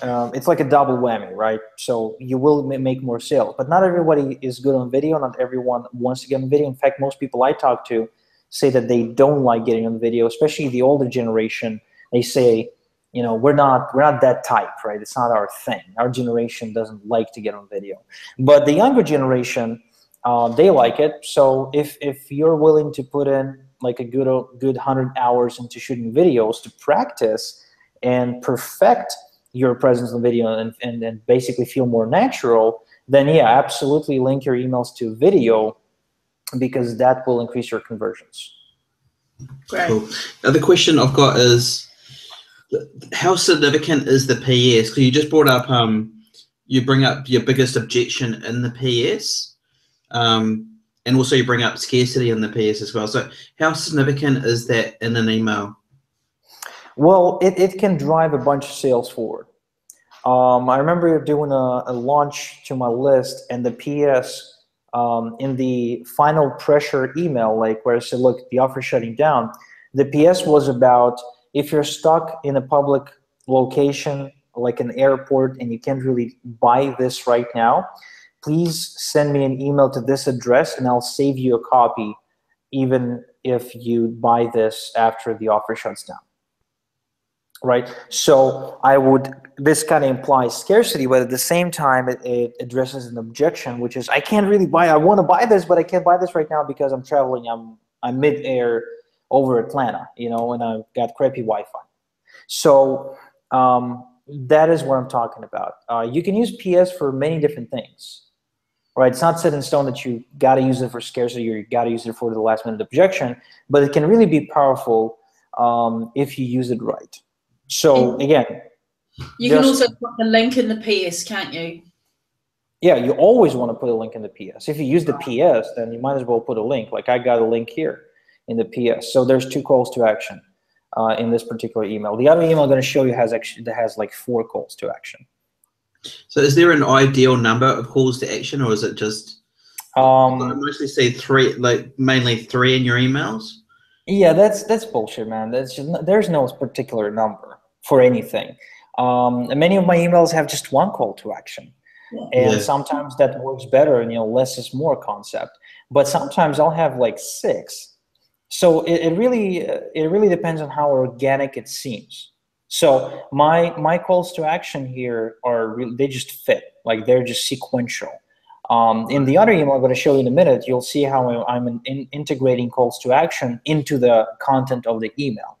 um, it's like a double whammy right? So you will make more sales but not everybody is good on video. Not everyone wants to get on video. In fact most people i talk to say that they don't like getting on video especially the older generation. They say you know we're not we're not that type right it's not our thing our generation doesn't like to get on video but the younger generation uh, they like it so if if you're willing to put in like a good good 100 hours into shooting videos to practice and perfect your presence on video and, and, and basically feel more natural then yeah absolutely link your emails to video because that will increase your conversions Great. Cool. Now the question I've got is, how significant is the PS? Because you just brought up, um, you bring up your biggest objection in the PS. Um, and also you bring up scarcity in the PS as well. So how significant is that in an email? Well, it, it can drive a bunch of sales forward. Um, I remember doing a, a, launch to my list and the PS um, in the final pressure email, like where I said, look, the offer shutting down, the PS was about if you're stuck in a public location like an airport and you can't really buy this right now, please send me an email to this address and I'll save you a copy even if you buy this after the offer shuts down. Right? So I would, this kind of implies scarcity, but at the same time, it, it addresses an objection, which is I can't really buy, I want to buy this, but I can't buy this right now because I'm traveling, I'm, I'm mid-air over Atlanta, you know, and I've got crappy Wi-Fi. So um, that is what I'm talking about. Uh, you can use PS for many different things right? It's not set in stone that you got to use it for scarcity or you got to use it for the last minute objection, but it can really be powerful um, if you use it right. So again, you can also put the link in the PS, can't you? Yeah, you always want to put a link in the PS. If you use the PS, then you might as well put a link. Like I got a link here in the PS. So there's two calls to action uh, in this particular email. The other email I'm going to show you has actually that has like four calls to action. So is there an ideal number of calls to action, or is it just? Um, I mostly see three, like mainly three in your emails. Yeah, that's that's bullshit, man. That's just, there's no particular number for anything. Um, many of my emails have just one call to action, and yeah. sometimes that works better. And you know, less is more concept. But sometimes I'll have like six. So it, it really it really depends on how organic it seems So my my calls to action here are re- they just fit like they're just sequential. Um, in the other email I'm going to show you in a minute, you'll see how I'm in, integrating calls to action into the content of the email,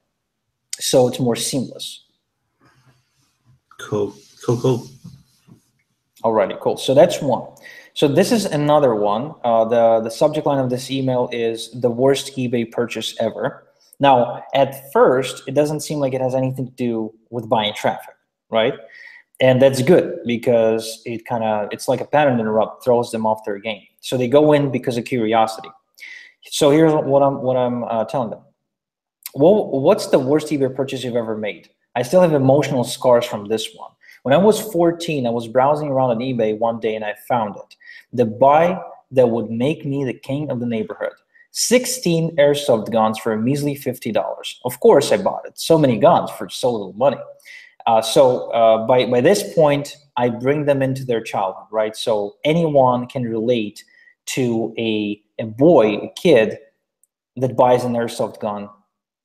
so it's more seamless. Cool, cool, cool. Alrighty, cool. So that's one. So this is another one. Uh, the the subject line of this email is the worst eBay purchase ever. Now, at first, it doesn't seem like it has anything to do with buying traffic, right? And that's good because it kind of it's like a pattern interrupt throws them off their game. So they go in because of curiosity. So here's what I'm what I'm uh, telling them. Well, what's the worst eBay purchase you've ever made? I still have emotional scars from this one. When I was 14, I was browsing around on eBay one day and I found it. The buy that would make me the king of the neighborhood. 16 airsoft guns for a measly $50. Of course, I bought it. So many guns for so little money. Uh, so uh, by, by this point, I bring them into their childhood, right? So anyone can relate to a, a boy, a kid that buys an airsoft gun.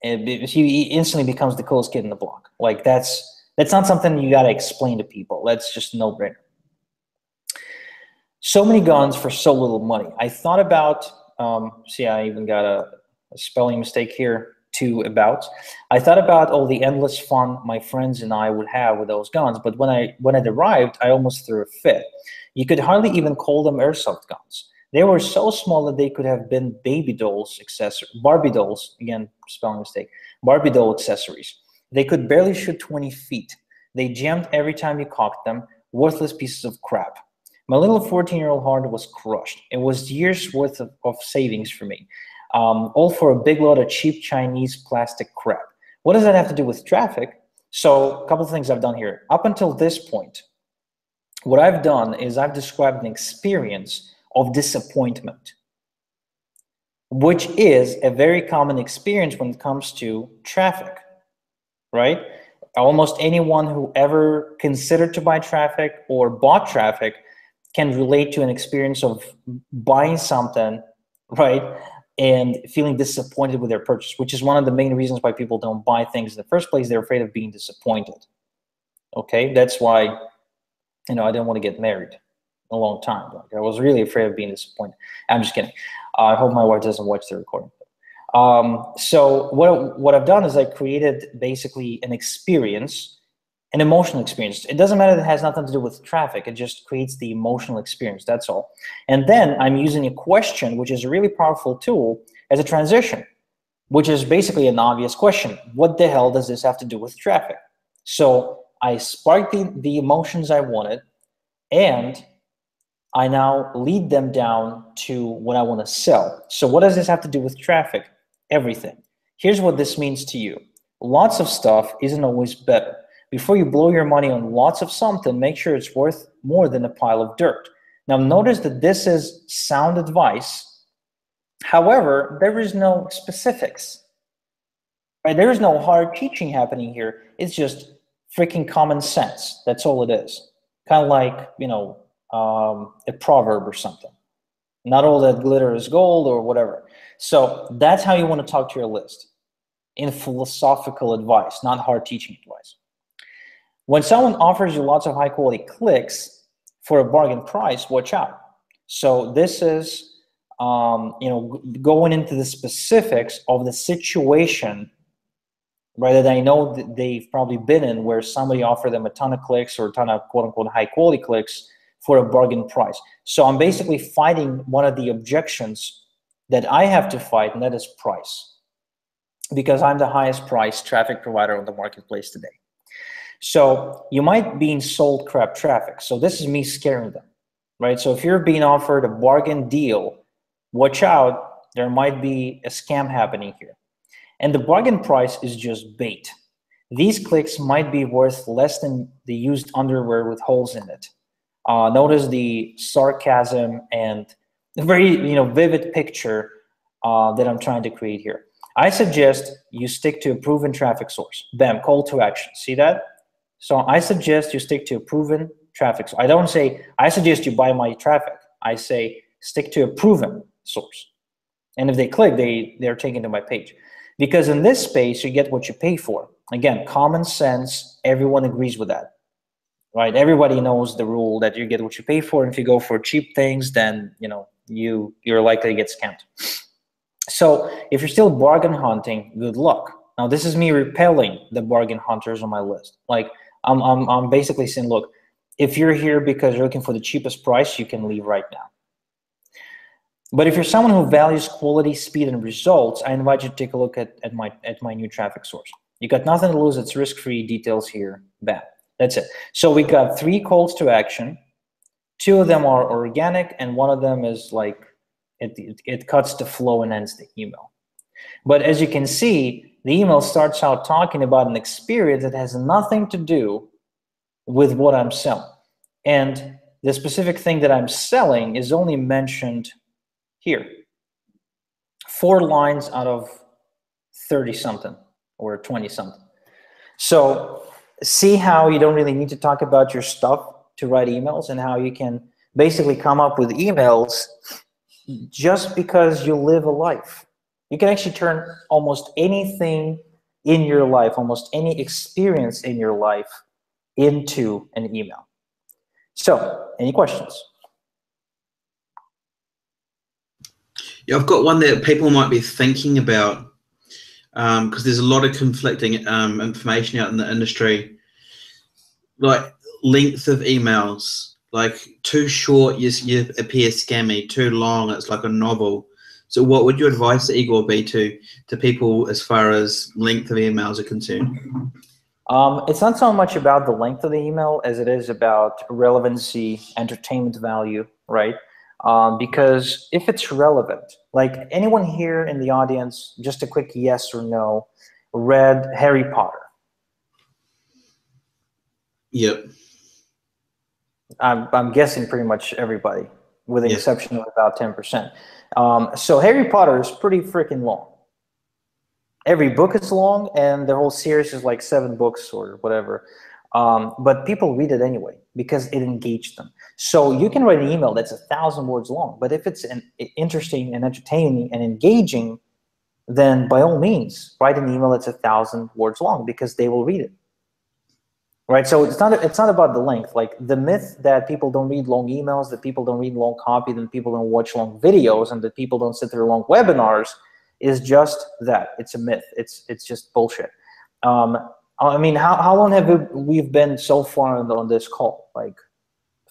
He instantly becomes the coolest kid in the block. Like that's that's not something you got to explain to people. That's just no brainer. So many guns for so little money. I thought about um, see, I even got a, a spelling mistake here, two about. I thought about all the endless fun my friends and I would have with those guns, but when I when it arrived, I almost threw a fit. You could hardly even call them airsoft guns. They were so small that they could have been baby dolls accessories, Barbie dolls, again, spelling mistake, Barbie doll accessories. They could barely shoot 20 feet. They jammed every time you cocked them, worthless pieces of crap. My little 14 year old heart was crushed. It was years worth of, of savings for me, um, all for a big load of cheap Chinese plastic crap. What does that have to do with traffic? So, a couple of things I've done here. Up until this point, what I've done is I've described an experience of disappointment, which is a very common experience when it comes to traffic, right? Almost anyone who ever considered to buy traffic or bought traffic can relate to an experience of buying something, right? And feeling disappointed with their purchase, which is one of the main reasons why people don't buy things in the first place. They're afraid of being disappointed. Okay, that's why, you know, I didn't want to get married a long time. Like I was really afraid of being disappointed. I'm just kidding. I hope my wife doesn't watch the recording. Um, so what what I've done is I created basically an experience an emotional experience. It doesn't matter that it has nothing to do with traffic. It just creates the emotional experience. That's all. And then I'm using a question, which is a really powerful tool, as a transition, which is basically an obvious question. What the hell does this have to do with traffic? So I spark the, the emotions I wanted, and I now lead them down to what I want to sell. So what does this have to do with traffic? Everything. Here's what this means to you. Lots of stuff isn't always better before you blow your money on lots of something, make sure it's worth more than a pile of dirt. Now, notice that this is sound advice. However, there is no specifics. Right? There is no hard teaching happening here. It's just freaking common sense. That's all it is. Kind of like, you know, um, a proverb or something. Not all that glitter is gold or whatever. So that's how you want to talk to your list in philosophical advice, not hard teaching advice. When someone offers you lots of high quality clicks for a bargain price, watch out. So this is, um, you know, going into the specifics of the situation, right? That I know that they've probably been in where somebody offered them a ton of clicks or a ton of quote unquote high quality clicks for a bargain price. So I'm basically fighting one of the objections that I have to fight, and that is price. Because I'm the highest price traffic provider on the marketplace today. So you might be in sold crap traffic. So this is me scaring them, right? So if you're being offered a bargain deal, watch out. There might be a scam happening here. And the bargain price is just bait. These clicks might be worth less than the used underwear with holes in it. Uh, notice the sarcasm and the very you know vivid picture uh, that I'm trying to create here. I suggest you stick to a proven traffic source. Bam, call to action. See that? So I suggest you stick to a proven traffic. So I don't say, I suggest you buy my traffic. I say, stick to a proven source. And if they click, they, they're taken to my page. Because in this space, you get what you pay for. Again, common sense, everyone agrees with that. Right? Everybody knows the rule that you get what you pay for. And if you go for cheap things, then you know you you're likely to get scammed. So if you're still bargain hunting, good luck. Now this is me repelling the bargain hunters on my list. Like I'm I'm I'm basically saying, look, if you're here because you're looking for the cheapest price, you can leave right now. But if you're someone who values quality, speed, and results, I invite you to take a look at, at my at my new traffic source. You got nothing to lose. It's risk-free. Details here. Bam. That's it. So we got three calls to action. Two of them are organic, and one of them is like it, it, it cuts the flow and ends the email. But as you can see, the email starts out talking about an experience that has nothing to do with what I'm selling. And the specific thing that I'm selling is only mentioned here. Four lines out of 30 something or 20 something. So see how you don't really need to talk about your stuff to write emails and how you can basically come up with emails just because you live a life. You can actually turn almost anything in your life, almost any experience in your life into an email. So, any questions? Yeah, I've got one that people might be thinking about because um, there's a lot of conflicting um, information out in the industry, like length of emails. Like too short, you, you appear scammy. Too long, it's like a novel. So, what would your advice, Igor, be to to people as far as length of emails are concerned? Um, it's not so much about the length of the email as it is about relevancy, entertainment value, right? um, because if it's relevant, like anyone here in the audience, just a quick yes or no, read Harry Potter. Yep. I'm, I'm guessing pretty much everybody, with the yep. exception of about 10%. Um, so Harry Potter is pretty freaking long. Every book is long, and the whole series is like seven books or whatever. Um, but people read it anyway because it engaged them. So you can write an email that's a thousand words long, but if it's an, interesting and entertaining and engaging, then by all means, write an email that's a thousand words long because they will read it. Right. So it's not it's not about the length. Like the myth that people don't read long emails, that people don't read long copy, that people don't watch long videos, and that people don't sit through long webinars is just that. It's a myth. It's it's just bullshit. Um, I mean, how, how long have we have been so far on this call? Like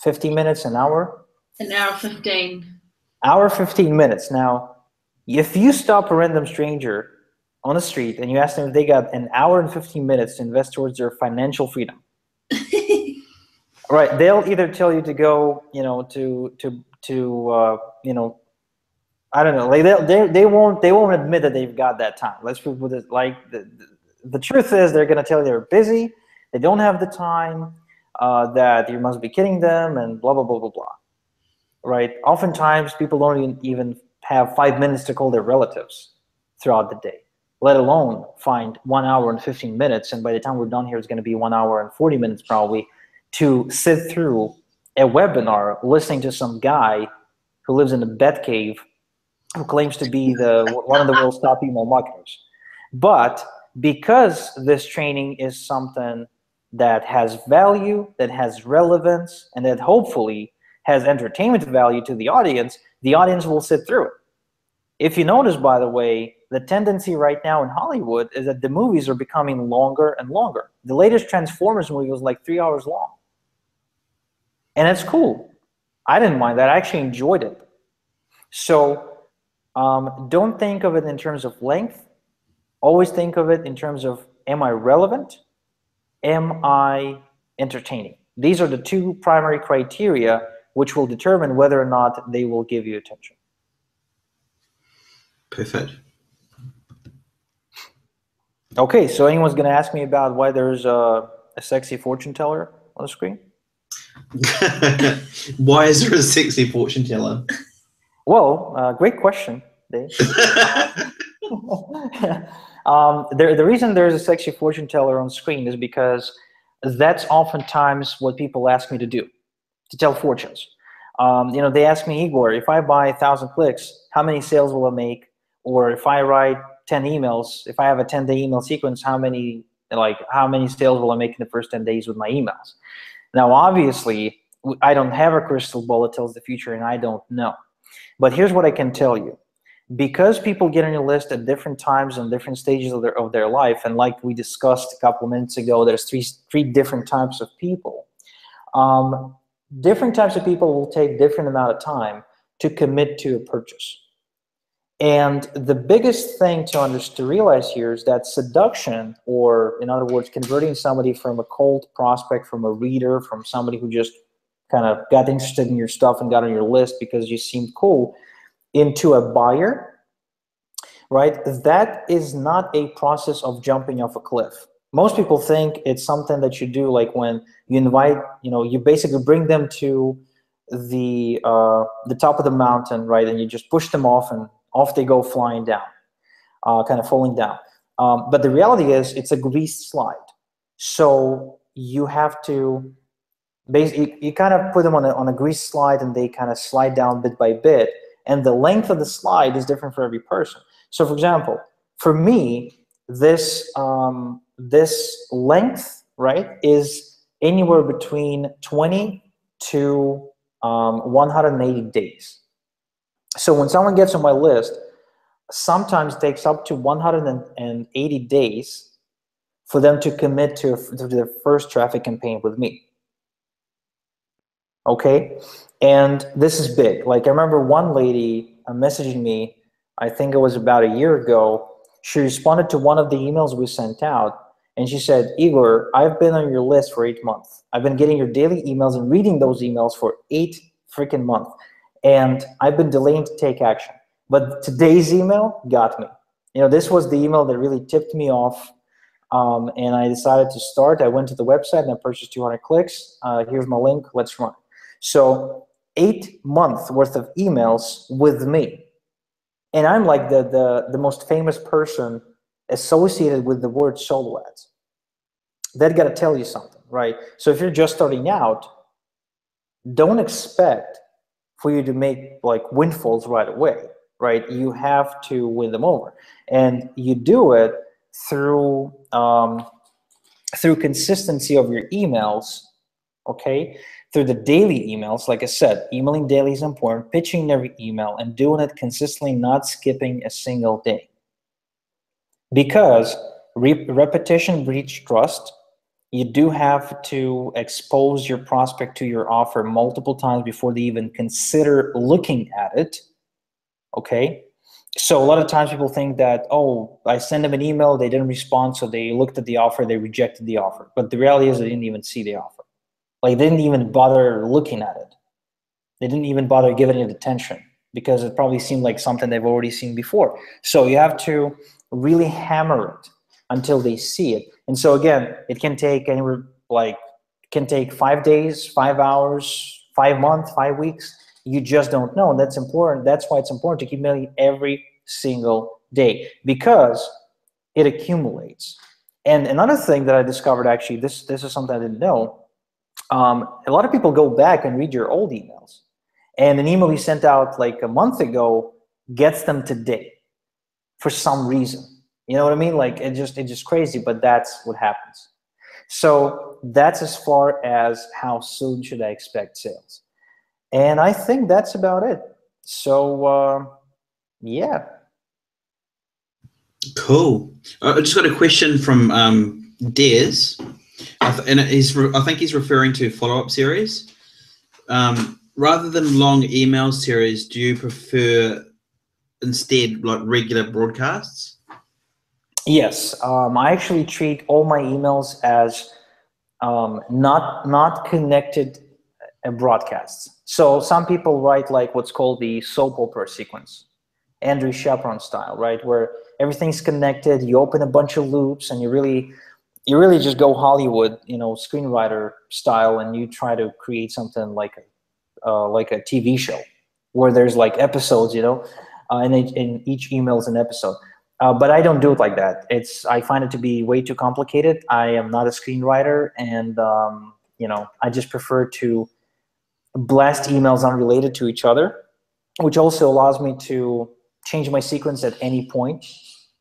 15 minutes, an hour? An hour 15. Hour 15 minutes. Now, if you stop a random stranger on the street and you ask them if they got an hour and 15 minutes to invest towards their financial freedom, right, they'll either tell you to go, you know, to, to, to, uh, you know, I don't know, like they, they, they won't, they won't admit that they've got that time. Let's put it like the, the truth is they're going to tell you they're busy, they don't have the time, uh, that you must be kidding them, and blah, blah, blah, blah, blah. Right? Oftentimes, people don't even have five minutes to call their relatives throughout the day, let alone find one hour and 15 minutes. And by the time we're done here, it's going to be one hour and 40 minutes probably to sit through a webinar listening to some guy who lives in a bed cave who claims to be the one of the world's top email marketers. But because this training is something that has value, that has relevance, and that hopefully has entertainment value to the audience, the audience will sit through it. If you notice, by the way, the tendency right now in Hollywood is that the movies are becoming longer and longer. The latest Transformers movie was like three hours long. And it's cool. I didn't mind that. I actually enjoyed it. So um, don't think of it in terms of length always think of it in terms of am I relevant? Am I entertaining? These are the two primary criteria which will determine whether or not they will give you attention. Perfect. Okay, so anyone's going to ask me about why there's a, a sexy fortune teller on the screen? why is there a sexy fortune teller? Well, uh, great question, Dave. Um, the, the reason there's a sexy fortune teller on screen is because that's oftentimes what people ask me to do, to tell fortunes. Um, you know, they ask me, Igor, if I buy a thousand clicks, how many sales will I make? Or if I write 10 emails, if I have a 10 day email sequence, how many like how many sales will I make in the first 10 days with my emails? Now, obviously, I don't have a crystal ball that tells the future and I don't know. But here's what I can tell you. Because people get on your list at different times and different stages of their, of their life, and like we discussed a couple minutes ago, there's three, three different types of people. Um, different types of people will take different amount of time to commit to a purchase. And the biggest thing to understand, to realize here is that seduction, or in other words, converting somebody from a cold prospect, from a reader, from somebody who just kind of got interested in your stuff and got on your list because you seemed cool, into a buyer, right? That is not a process of jumping off a cliff. Most people think it's something that you do like when you invite, you know, you basically bring them to the uh, the top of the mountain, right? And you just push them off and off they go flying down, uh, kind of falling down. Um, but the reality is it's a greased slide. So you have to basically, you, kind of put them on a, on a greased slide and they kind of slide down bit by bit. And the length of the slide is different for every person. So for example, for me, this, um, this length, right, is anywhere between 20 to um, 180 days. So when someone gets on my list, sometimes takes up to 180 days for them to commit to, to their first traffic campaign with me. Okay, and this is big. Like I remember one lady uh, messaging me, I think it was about a year ago. She responded to one of the emails we sent out, and she said, Igor, I've been on your list for eight months. I've been getting your daily emails and reading those emails for eight freaking months and I've been delaying to take action. But today's email got me. You know, this was the email that really tipped me off, um, and I decided to start. I went to the website and I purchased 200 clicks. Uh, here's my link. Let's run. So eight months worth of emails with me, and I'm like the the the most famous person associated with the word solo ads. That got to tell you something, right? So if you're just starting out, don't expect for you to make like windfalls right away, right? You have to win them over, and you do it through um, through consistency of your emails, okay? Through the daily emails, like I said, emailing daily is important. Pitching every email and doing it consistently, not skipping a single day, because re repetition breeds trust you do have to expose your prospect to your offer multiple times before they even consider looking at it. Okay. So a lot of times people think that, oh, I sent them an email, they didn't respond, so they looked at the offer, they rejected the offer. But the reality is they didn't even see the offer. Like they didn't even bother looking at it. They didn't even bother giving it attention because it probably seemed like something they've already seen before. So you have to really hammer it until they see it. And so again, it can take anywhere like can take five days, five hours, five months, five weeks. You just don't know. And that's important. That's why it's important to keep mailing every single day because it accumulates. And another thing that I discovered actually, this this is something I didn't know. Um, a lot of people go back and read your old emails. And an email you sent out like a month ago gets them today for some reason. You know what I mean? Like it just it's just crazy, but that's what happens. So that's as far as how soon should I expect sales. And I think that's about it. So uh, yeah. Cool. I just got a question from um, Des, and he's I think he's referring to follow up series. Um, rather than long email series, do you prefer instead like regular broadcasts? Yes, um, I actually treat all my emails as um, not not connected uh, broadcasts. So some people write like what's called the soap opera sequence, Andrew Chaperon style, right, where everything's connected. You open a bunch of loops, and you really you really just go Hollywood, you know, screenwriter style, and you try to create something like a uh, like a TV show where there's like episodes, you know, uh, and, and each email is an episode. Uh, but I don't do it like that. It's I find it to be way too complicated. I am not a screenwriter, and um, you know I just prefer to blast emails unrelated to each other, which also allows me to change my sequence at any point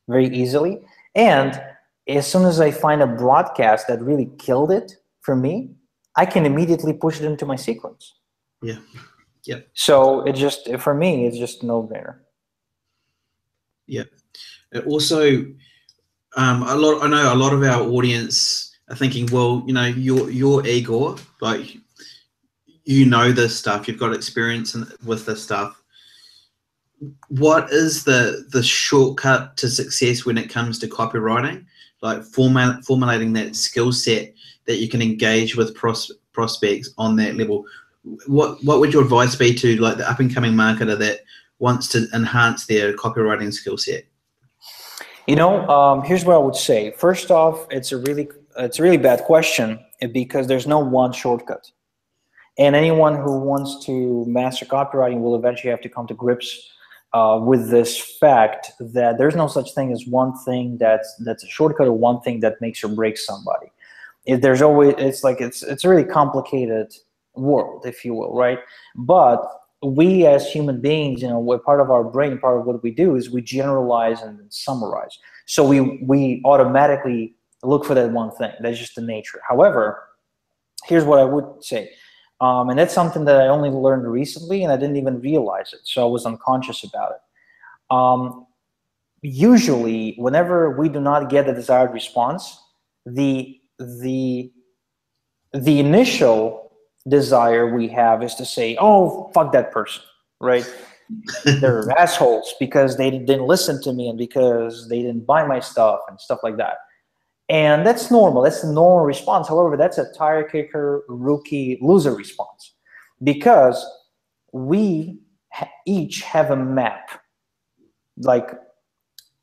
very easily. And as soon as I find a broadcast that really killed it for me, I can immediately push it into my sequence. Yeah. Yeah. So it just for me, it's just no brainer. Yep. Also, um, a lot. I know a lot of our audience are thinking, well, you know, you're you're Igor, like you know this stuff. You've got experience in, with this stuff. What is the the shortcut to success when it comes to copywriting? Like formulating that skill set that you can engage with pros, prospects on that level. What what would your advice be to like the up and coming marketer that wants to enhance their copywriting skill set? You know, um, here's what I would say. First off, it's a really it's a really bad question because there's no one shortcut, and anyone who wants to master copywriting will eventually have to come to grips uh, with this fact that there's no such thing as one thing that's that's a shortcut or one thing that makes or breaks somebody. If there's always it's like it's it's a really complicated world, if you will, right? But we as human beings, you know, we're part of our brain, part of what we do is we generalize and summarize. So we we automatically look for that one thing. That's just the nature. However, here's what I would say. Um, and that's something that I only learned recently, and I didn't even realize it. So I was unconscious about it. Um, usually, whenever we do not get the desired response, the the the initial desire we have is to say, "Oh, fuck that person," right? They're assholes because they didn't listen to me and because they didn't buy my stuff and stuff like that. And that's normal. That's a normal response. However, that's a tire kicker, rookie, loser response because we each have a map. Like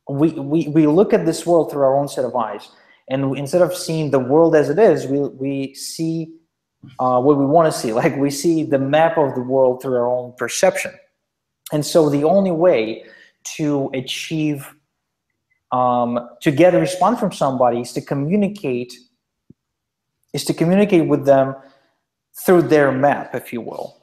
we, we, we look at this world through our own set of eyes. And instead of seeing the world as it is, we, we see uh, what we want to see. Like we see the map of the world through our own perception. And so the only way to achieve um, to get a response from somebody is to communicate is to communicate with them through their map if you will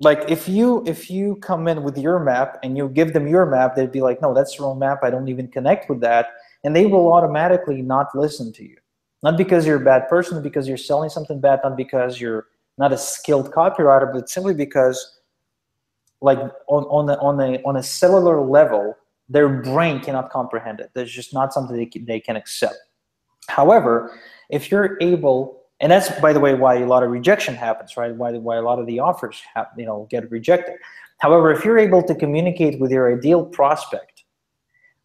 like if you if you come in with your map and you give them your map they'd be like no that's the wrong map i don't even connect with that and they will automatically not listen to you not because you're a bad person because you're selling something bad not because you're not a skilled copywriter but simply because like on on a, on a on a cellular level their brain cannot comprehend it. There's just not something they can, they can accept. However, if you're able, and that's by the way why a lot of rejection happens, right? Why why a lot of the offers have, you know get rejected. However, if you're able to communicate with your ideal prospect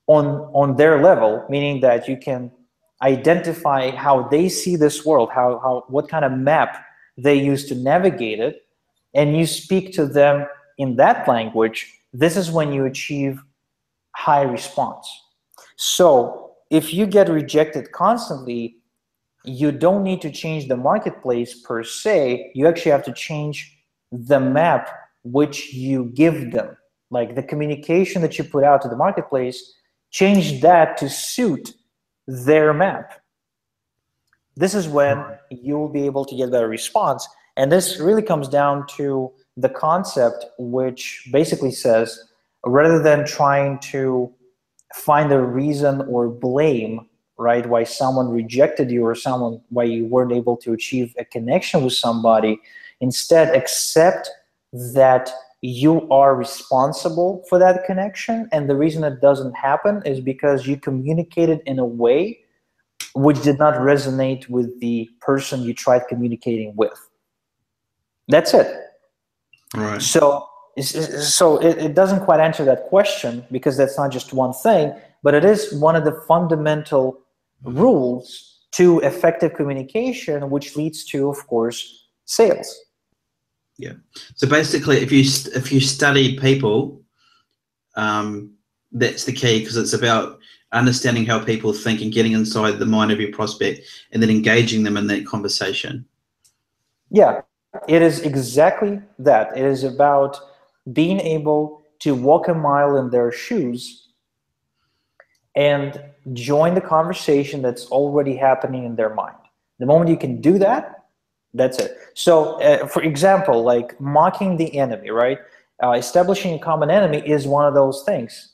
on on their level, meaning that you can identify how they see this world, how how what kind of map they use to navigate it, and you speak to them in that language, this is when you achieve high response. So if you get rejected constantly, you don't need to change the marketplace per se. You actually have to change the map which you give them. Like the communication that you put out to the marketplace, change that to suit their map. This is when you'll be able to get better response. And this really comes down to the concept, which basically says rather than trying to find a reason or blame right why someone rejected you or someone why you weren't able to achieve a connection with somebody instead accept that you are responsible for that connection. And the reason it doesn't happen is because you communicated in a way which did not resonate with the person you tried communicating with. That's it. Right. So so it, it doesn't quite answer that question because that's not just one thing, but it is one of the fundamental rules to effective communication, which leads to, of course, sales. Yeah. So basically, if you if you study people, um, that's the key because it's about understanding how people think and getting inside the mind of your prospect and then engaging them in that conversation. Yeah, it is exactly that. It is about being able to walk a mile in their shoes and join the conversation that's already happening in their mind. The moment you can do that, that's it. So, uh, for example, like mocking the enemy, right? Uh, establishing a common enemy is one of those things.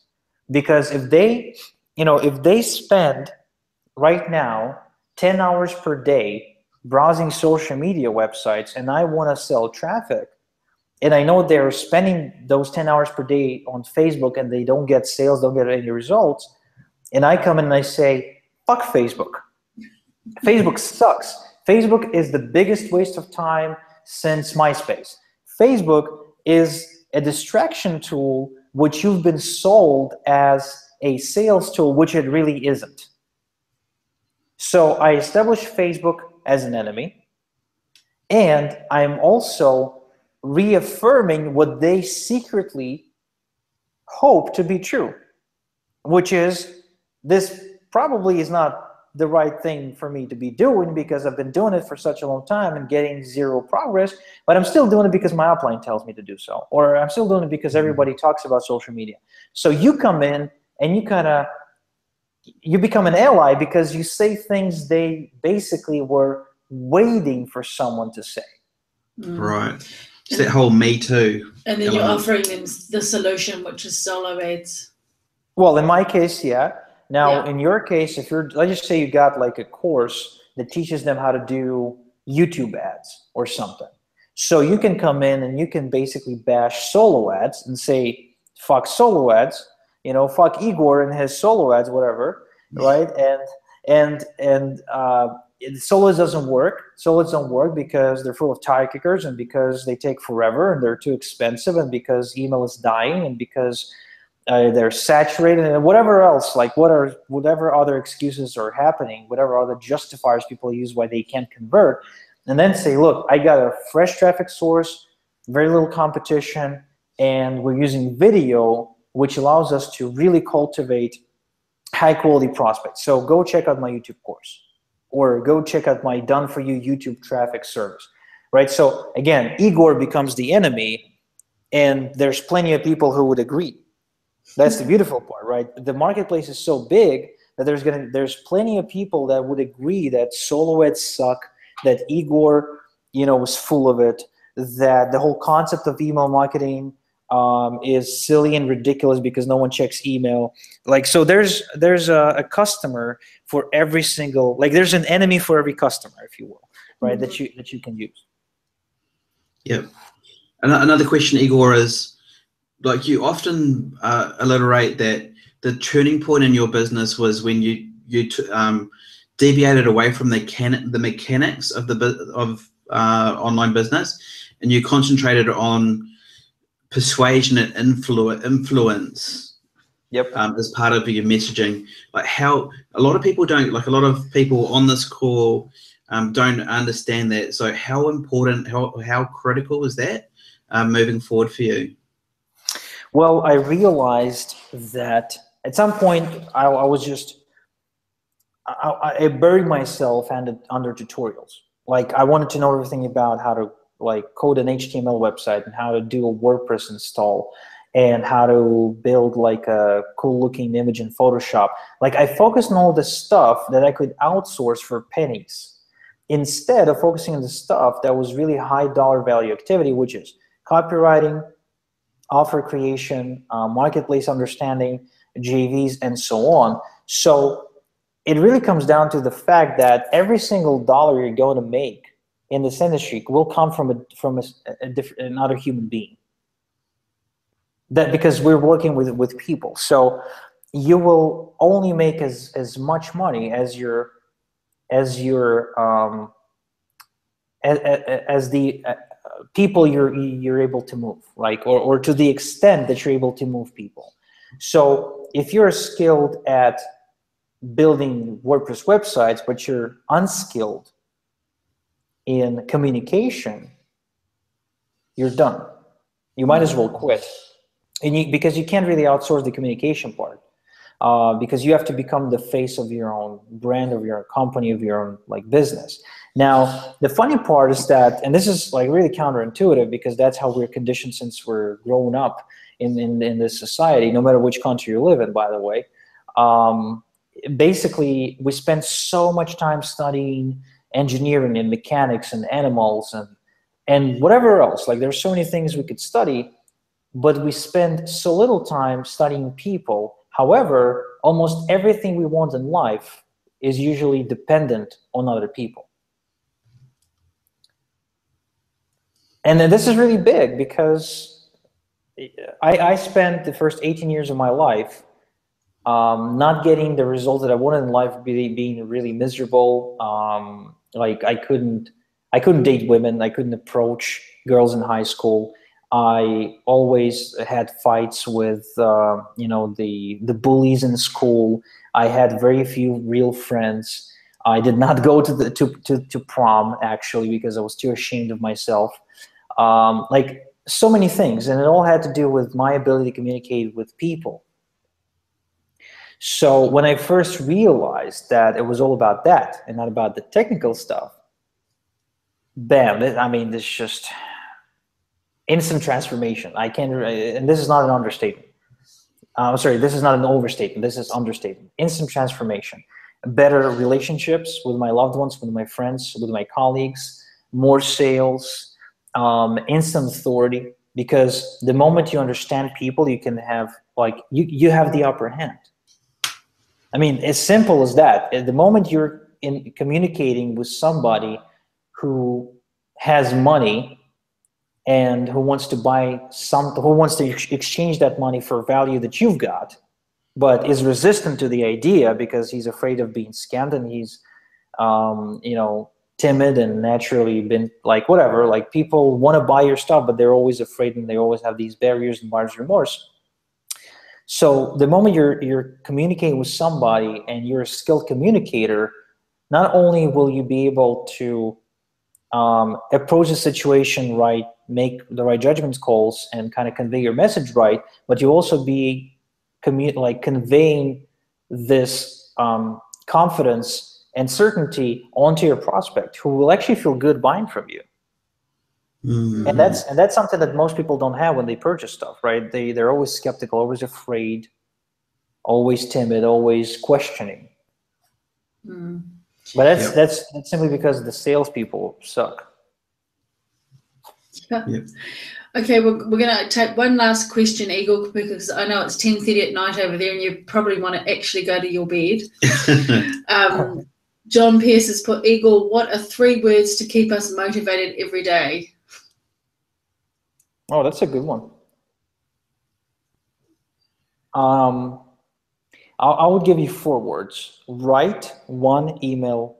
Because if they, you know, if they spend right now 10 hours per day browsing social media websites and I want to sell traffic, and I know they're spending those 10 hours per day on Facebook and they don't get sales, don't get any results, and I come in and I say, fuck Facebook. Facebook sucks. Facebook is the biggest waste of time since MySpace. Facebook is a distraction tool which you've been sold as a sales tool, which it really isn't. So I established Facebook as an enemy, and I'm also reaffirming what they secretly hope to be true, which is this probably is not the right thing for me to be doing because I've been doing it for such a long time and getting zero progress, but I'm still doing it because my upline tells me to do so, or I'm still doing it because everybody talks about social media. So you come in and you kind of you become an ally because you say things they basically were waiting for someone to say. Mm. Right. It's that whole me too. And then you're offering them the solution, which is solo ads. Well, in my case, yeah. Now, Yeah. in your case, if you're, let's just say you got like a course that teaches them how to do YouTube ads or something. So you can come in and you can basically bash solo ads and say, fuck solo ads, you know, fuck Igor and his solo ads, whatever, right? And, and, and, uh, solos doesn't work. Solos don't work because they're full of tire kickers and because they take forever and they're too expensive and because email is dying and because uh, they're saturated and whatever else like what are whatever other excuses are happening whatever other justifiers people use why they can't convert and then say look i got a fresh traffic source very little competition and we're using video which allows us to really cultivate high quality prospects. So go check out my youtube course or go check out my done for you youtube traffic service right? So again igor becomes the enemy and there's plenty of people who would agree that's the beautiful part, right? The marketplace is so big that there's gonna there's plenty of people that would agree that solo ads suck, that Igor, you know, was full of it, that the whole concept of email marketing um, is silly and ridiculous because no one checks email. Like so, there's there's a, a customer for every single like there's an enemy for every customer, if you will, right? That you that you can use. Yep. An- Another question, Igor, is like you often uh, alliterate that the turning point in your business was when you you t- um, deviated away from the can- the mechanics of the of uh, online business, and you concentrated on persuasion and influ- influence Yep. um, as part of your messaging. Like how a lot of people don't like a lot of people on this call um, don't understand that. So how important, how how critical is that um, moving forward for you? Well, I realized that at some point I, I was just I, I- buried myself under, under tutorials. Like I wanted to know everything about how to like code an HTML website and how to do a WordPress install and how to build like a cool looking image in Photoshop. Like I focused on all the stuff that I could outsource for pennies instead of focusing on the stuff that was really high dollar value activity, which is copywriting, offer creation, uh, marketplace understanding, JVs, and so on. So it really comes down to the fact that every single dollar you're going to make in this industry will come from a from a, a different another human being. That because we're working with with people, so you will only make as as much money as your as your um, as, as the people you're you're able to move like or, or to the extent that you're able to move people. So if you're skilled at building wordpress websites but you're unskilled in communication you're done. You might as well quit. And you, because you can't really outsource the communication part uh, because you have to become the face of your own brand of your own company of your own like business now, the funny part is that, and this is like really counterintuitive because that's how we're conditioned since we're grown up in, in, in this society, no matter which country you live in, by the way. Um, basically, we spend so much time studying engineering and mechanics and animals and, and whatever else. Like, there's so many things we could study, but we spend so little time studying people. However, almost everything we want in life is usually dependent on other people. And then this is really big because I, I spent the first 18 years of my life um, not getting the results that I wanted in life, being, being really miserable. Um, like I couldn't, I couldn't date women. I couldn't approach girls in high school. I always had fights with, uh, you know, the the bullies in school. I had very few real friends. I did not go to the to, to, to prom actually because I was too ashamed of myself. Um, like so many things, and it all had to do with my ability to communicate with people. So when I first realized that it was all about that and not about the technical stuff, bam! I mean, this just instant transformation. I can't, and this is not an understatement. I'm uh, sorry, this is not an overstatement. This is understatement. Instant transformation, better relationships with my loved ones, with my friends, with my colleagues, more sales, um, instant authority. Because the moment you understand people, you can have like you you have the upper hand. I mean, as simple as that. At the moment you're in communicating with somebody who has money and who wants to buy some, who wants to ex exchange that money for value that you've got, but is resistant to the idea because he's afraid of being scammed and he's, um, you know, timid and naturally been like whatever. Like people want to buy your stuff, but they're always afraid and they always have these barriers and buyer's remorse. So the moment you're you're communicating with somebody and you're a skilled communicator, not only will you be able to um, approach the situation right, make the right judgment calls, and kind of convey your message right, but you also be commu- like conveying this um, confidence and certainty onto your prospect, who will actually feel good buying from you. Mm-hmm. And that's and that's something that most people don't have when they purchase stuff, right? They they're always skeptical, always afraid, always timid, always questioning. Mm. But that's yep. that's that's simply because the salespeople suck. Yeah. Yep. Okay, we're, we're going to take one last question, Igor, because I know it's ten thirty at night over there, and you probably want to actually go to your bed. um, John Pierce has put, Igor, what are three words to keep us motivated every day? Oh, that's a good one. Um, I, I would give you four words. Write one email.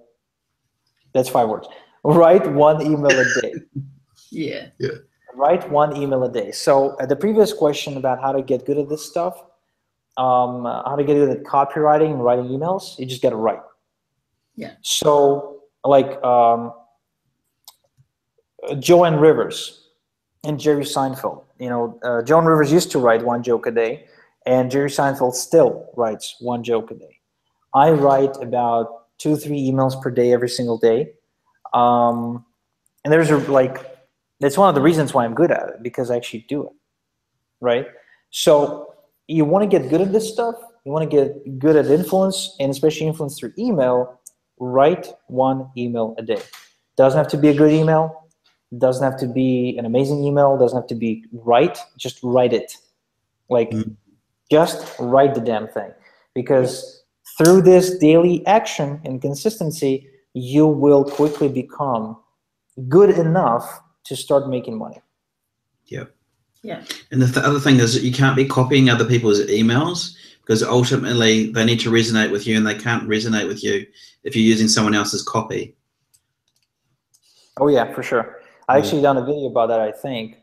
That's five words. Write one email a day. yeah. Yeah. Write one email a day. So uh, the previous question about how to get good at this stuff, um, how to get good at copywriting and writing emails, you just got to write. Yeah. So like um, Joan Rivers and Jerry Seinfeld. You know, uh, Joan Rivers used to write one joke a day and Jerry Seinfeld still writes one joke a day. I write about two, three emails per day every single day. Um, and there's a, like, that's one of the reasons why I'm good at it because I actually do it, right? So you want to get good at this stuff. You want to get good at influence and especially influence through email. Write one email a day. Doesn't have to be a good email. Doesn't have to be an amazing email. Doesn't have to be right. Just write it. Like mm-hmm just write the damn thing. Because through this daily action and consistency, you will quickly become good enough to start making money. Yeah. Yeah. And the th- other thing is that you can't be copying other people's emails because ultimately they need to resonate with you and they can't resonate with you if you're using someone else's copy. Oh yeah, for sure. I actually done a video about that, I think,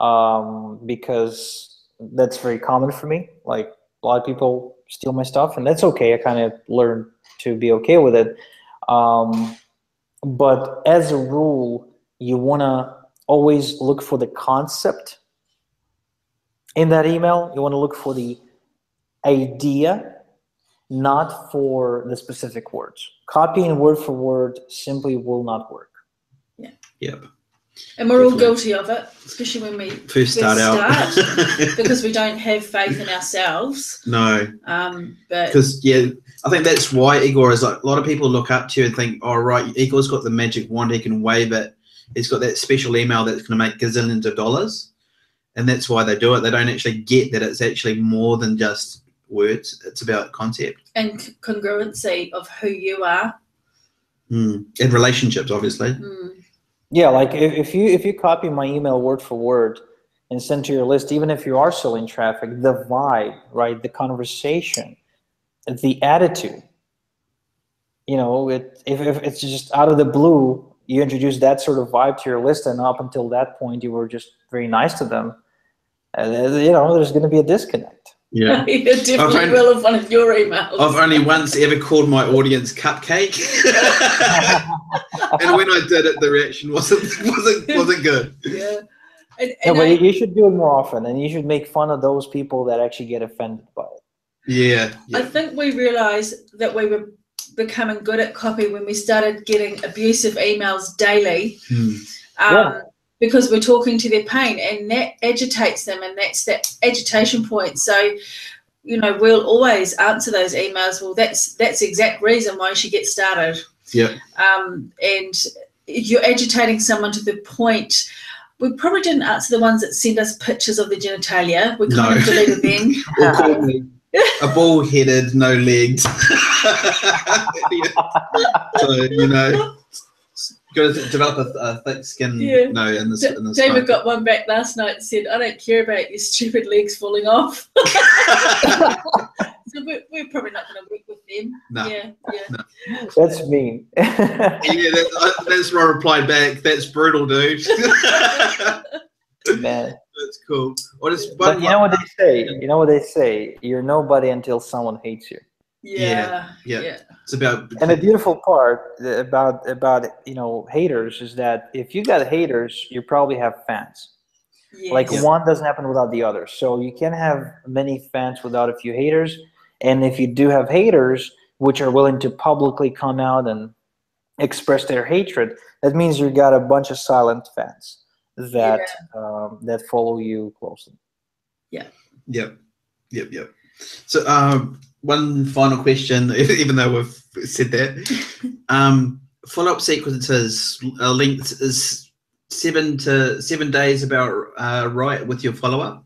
um, because that's very common for me. Like a lot of people steal my stuff, and that's okay. I kind of learned to be okay with it. Um, but as a rule, you want to always look for the concept in that email. You want to look for the idea, not for the specific words. Copying word for word simply will not work. Yeah. Yep. And we're all guilty of it, especially when we first start out, because we don't have faith in ourselves. No. Um, but because yeah, I think that's why Igor is like a lot of people look up to you and think, oh right, Igor's got the magic wand, he can wave it. He's got that special email that's going to make gazillions of dollars, and that's why they do it. They don't actually get that it's actually more than just words. It's about concept and c- congruency of who you are. mm. and relationships, obviously. Mm. Yeah, like if, if you if you copy my email word for word and send to your list, even if you are selling traffic, the vibe, right, the conversation, the attitude, you know, it if, if it's just out of the blue, you introduce that sort of vibe to your list, and up until that point, you were just very nice to them. And, uh, you know, there's going to be a disconnect. Yeah. you definitely found- will have one of your emails. I've only once ever called my audience cupcake, and when I did it, the reaction wasn't wasn't wasn't good. yeah. And, No, but I- you you should do it more often, and you should make fun of those people that actually get offended by it. Yeah, I think we realised that we were becoming good at copy when we started getting abusive emails daily Hmm. um, Yeah. Because we're talking to their pain and that agitates them and that's that agitation point. So, you know, we'll always answer those emails. Well, that's that's the exact reason why she gets started. yeah, Um, and you're agitating someone to the point. We probably didn't answer the ones that send us pictures of the genitalia. We kind No. of deleted them. or call me a ball-headed, no legs. so you know, got to develop a, a thick skin. Yeah. No, in this, D- in this David time. got one back last night and said, I don't care about your stupid legs falling off. so we're, we're probably not going to work with them. No. Yeah, yeah. That's mean. Yeah, that, uh, that's what I replied back. That's brutal, dude. Man. that's cool. Or just But you know what they say? You know what they say? You're nobody until someone hates you. Yeah, yeah. yeah. it's about And the beautiful part about about you know haters is that if you got haters, you probably have fans. Yes. Like Yeah. one doesn't happen without the other. So you can't have many fans without a few haters. And if you do have haters, which are willing to publicly come out and express their hatred, that means you got a bunch of silent fans that um, that follow you closely. Yeah. Yep, yep, yep. So, um, one final question, even though we've said that, um, follow-up sequences uh, length is seven to seven days about uh, right with your follow-up.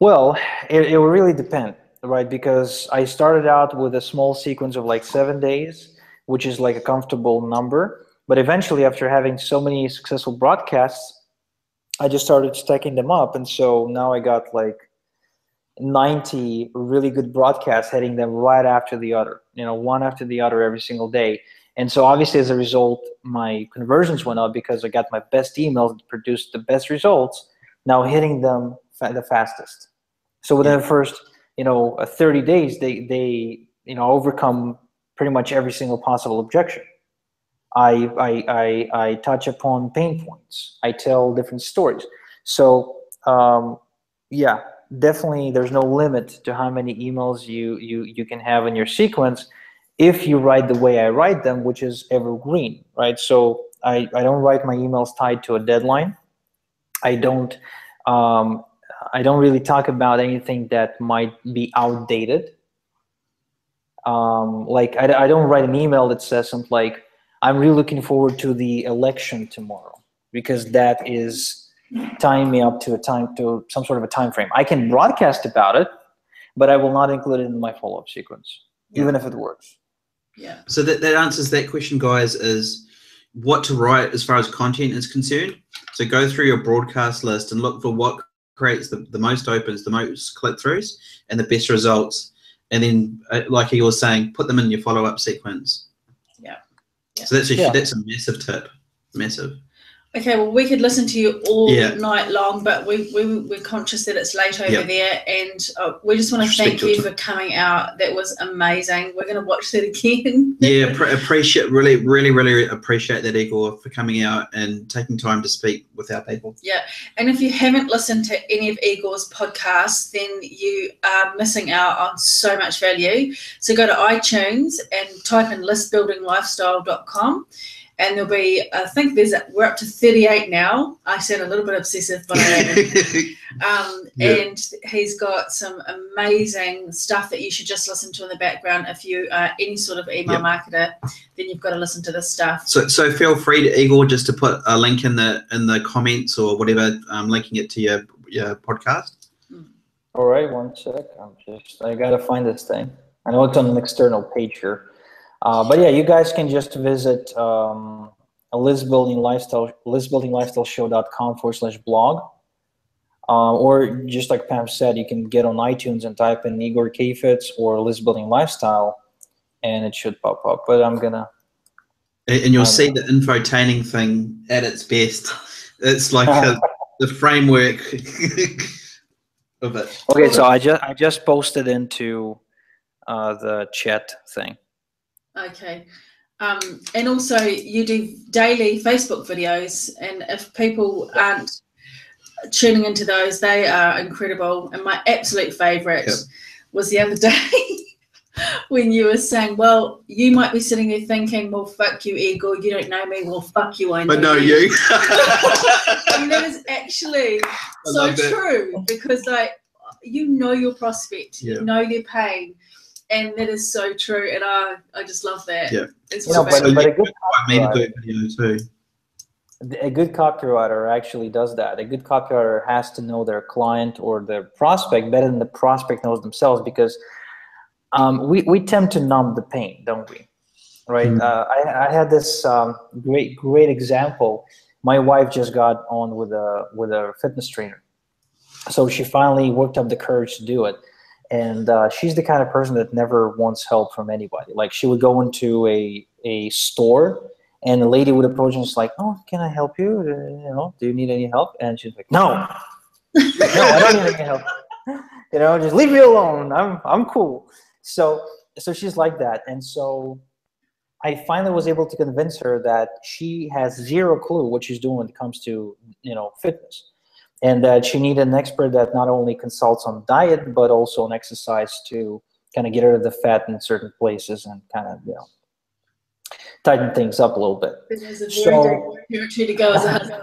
Well, it, it will really depend, right? Because I started out with a small sequence of like seven days, which is like a comfortable number. But eventually, after having so many successful broadcasts, I just started stacking them up. And so now I got like 90 really good broadcasts hitting them right after the other, you know, one after the other every single day. And so obviously, as a result, my conversions went up because I got my best emails that produced the best results now hitting them fa- the fastest. So within the first, you know, uh, 30 days, they they you know overcome pretty much every single possible objection. I I I, I touch upon pain points. I tell different stories. So um, yeah, definitely, there's no limit to how many emails you you you can have in your sequence if you write the way I write them, which is evergreen, right? So I, I don't write my emails tied to a deadline. I don't um, I don't really talk about anything that might be outdated. Um, like I, I don't write an email that says something like I'm really looking forward to the election tomorrow because that is tying me up to a time to some sort of a time frame. I can broadcast about it, but I will not include it in my follow-up sequence, even if it works. Yeah. So that, that answers that question, guys, is what to write as far as content is concerned. So go through your broadcast list and look for what creates the, the most opens, the most click throughs, and the best results. And then, uh, like you were saying, put them in your follow up sequence. Yeah. Yeah. So that's a Yeah. that's a massive tip. Massive. Okay, well, we could listen to you all Yeah. night long, but we, we, we're conscious that it's late over Yeah. there. And uh, we just want to thank you for coming out. That was amazing. We're going to watch that again. Yeah, pre- appreciate really, really, really appreciate that Igor for coming out and taking time to speak with our people. Yeah. And if you haven't listened to any of Igor's podcasts, then you are missing out on so much value. So go to iTunes and type in listbuildinglifestyle.com. And there'll be, I think there's, we're up to 38 now. I sound a little bit obsessive, but I am. Um, Yeah. And he's got some amazing stuff that you should just listen to in the background. If you are any sort of email marketer, then you've got to listen to this stuff. So, so feel free to Igor just to put a link in the in the comments or whatever, um, linking it to your your podcast. All right, one sec. I'm just I gotta find this thing. I know it's on an external page here, uh, but yeah, you guys can just visit um, a list lifestyle listbuildinglifestyleshow.com forward slash blog. Uh, or just like Pam said, you can get on iTunes and type in Igor Kheifets or list building lifestyle, and it should pop up. But I'm gonna And and you'll Um, see the infotaining thing at its best. It's like a, the framework of it. Okay, so I just I just posted into uh, the chat thing. Okay. Um, and also, you do daily Facebook videos, and if people aren't tuning into those, they are incredible. And my absolute favourite Yep. was the other day when you were saying, "Well, you might be sitting there thinking, well, fuck you, Igor, you don't know me. Well, fuck you, I know But no, you. and that is actually so love that. true because like you know your prospect Yeah. you know their pain and that is so true and i i just love that Yeah. it's You know, but, favorite. but a good I made a copywriter, good video too. a good copywriter actually does that. A good copywriter has to know their client or their prospect better than the prospect knows themselves because um, we, we tend to numb the pain, don't we? Right. Mhm. Uh, I, I had this um, great great example. My wife just got on with a with a fitness trainer, so she finally worked up the courage to do it. And uh, she's the kind of person that never wants help from anybody. Like she would go into a a store, and the lady would approach and she's like, "Oh, can I help you? Uh, You know, do you need any help?" And she's like, "No, no, I don't need any help. You know, just leave me alone. I'm I'm cool." So so she's like that, and so I finally was able to convince her that she has zero clue what she's doing when it comes to you know fitness, and that she need an expert that not only consults on diet but also on exercise to kind of get rid of the fat in certain places and kind of you know tighten things up a little bit. It a So- territory to go as a husband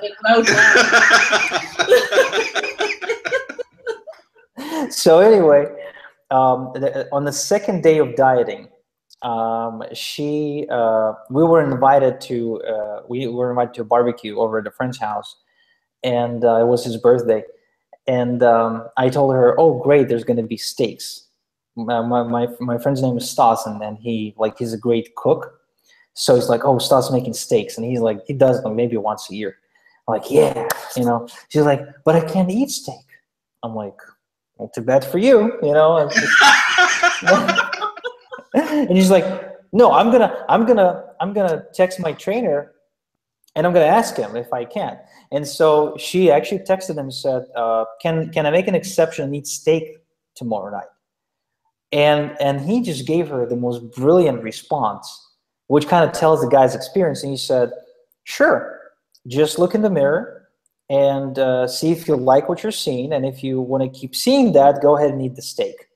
so anyway, um, the, on the second day of dieting, um, she uh, we were invited to uh, we were invited to a barbecue over at a friend's house, and uh, it was his birthday, and um, I told her, "Oh, great! There's going to be steaks." My, my my friend's name is Stas, and, and he like he's a great cook, so he's like, "Oh, Stas making steaks," and he's like, he does like maybe once a year. I'm like, yeah, you know. She's like, "But I can't eat steak." I'm like, well, too bad for you, you know. and he's like, no, I'm gonna, I'm gonna, I'm gonna text my trainer, and I'm gonna ask him if I can. And so she actually texted him and said, uh, "Can can I make an exception and eat steak tomorrow night?" And and he just gave her the most brilliant response, which kind of tells the guy's experience. And he said, "Sure, just look in the mirror." and uh, see if you like what you're seeing. And if you want to keep seeing that, go ahead and eat the steak.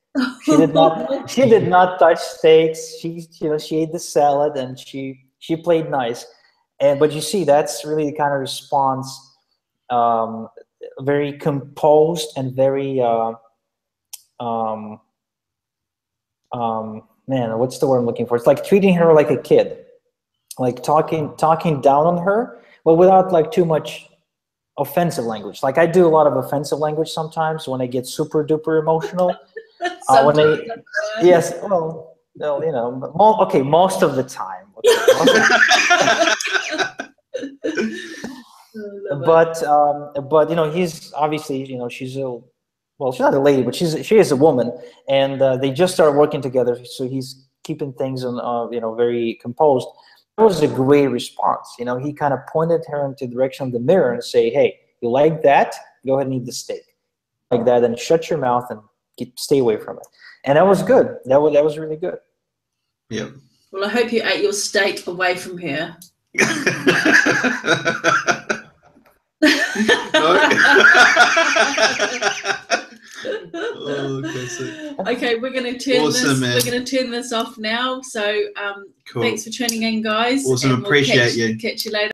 She did not. She did not touch steaks. She, you know, she ate the salad and she she played nice. And but you see, that's really the kind of response, um, very composed and very. Uh, um, um, man, what's the word I'm looking for? It's like treating her like a kid, like talking talking down on her, but without like too much offensive language. Like I do a lot of offensive language sometimes when I get super duper emotional. Uh, when they- yes, well, well, you know, mo- okay, most of the time. but um, but you know, he's obviously you know she's a well, she's not a lady, but she's she is a woman, and uh, they just started working together. So he's keeping things on uh, you know very composed. It was a great response. You know, he kind of pointed her into the direction of the mirror and say, "Hey, you like that? Go ahead and eat the steak, like that, and shut your mouth and get, stay away from it." And that was good. That was that was really good. yeah. well i hope you ate your steak away from her oh, okay we're going to turn Awesome, this man. we're going to turn this off now so um Cool. thanks for tuning in guys Awesome, and we'll appreciate catch- you. catch you later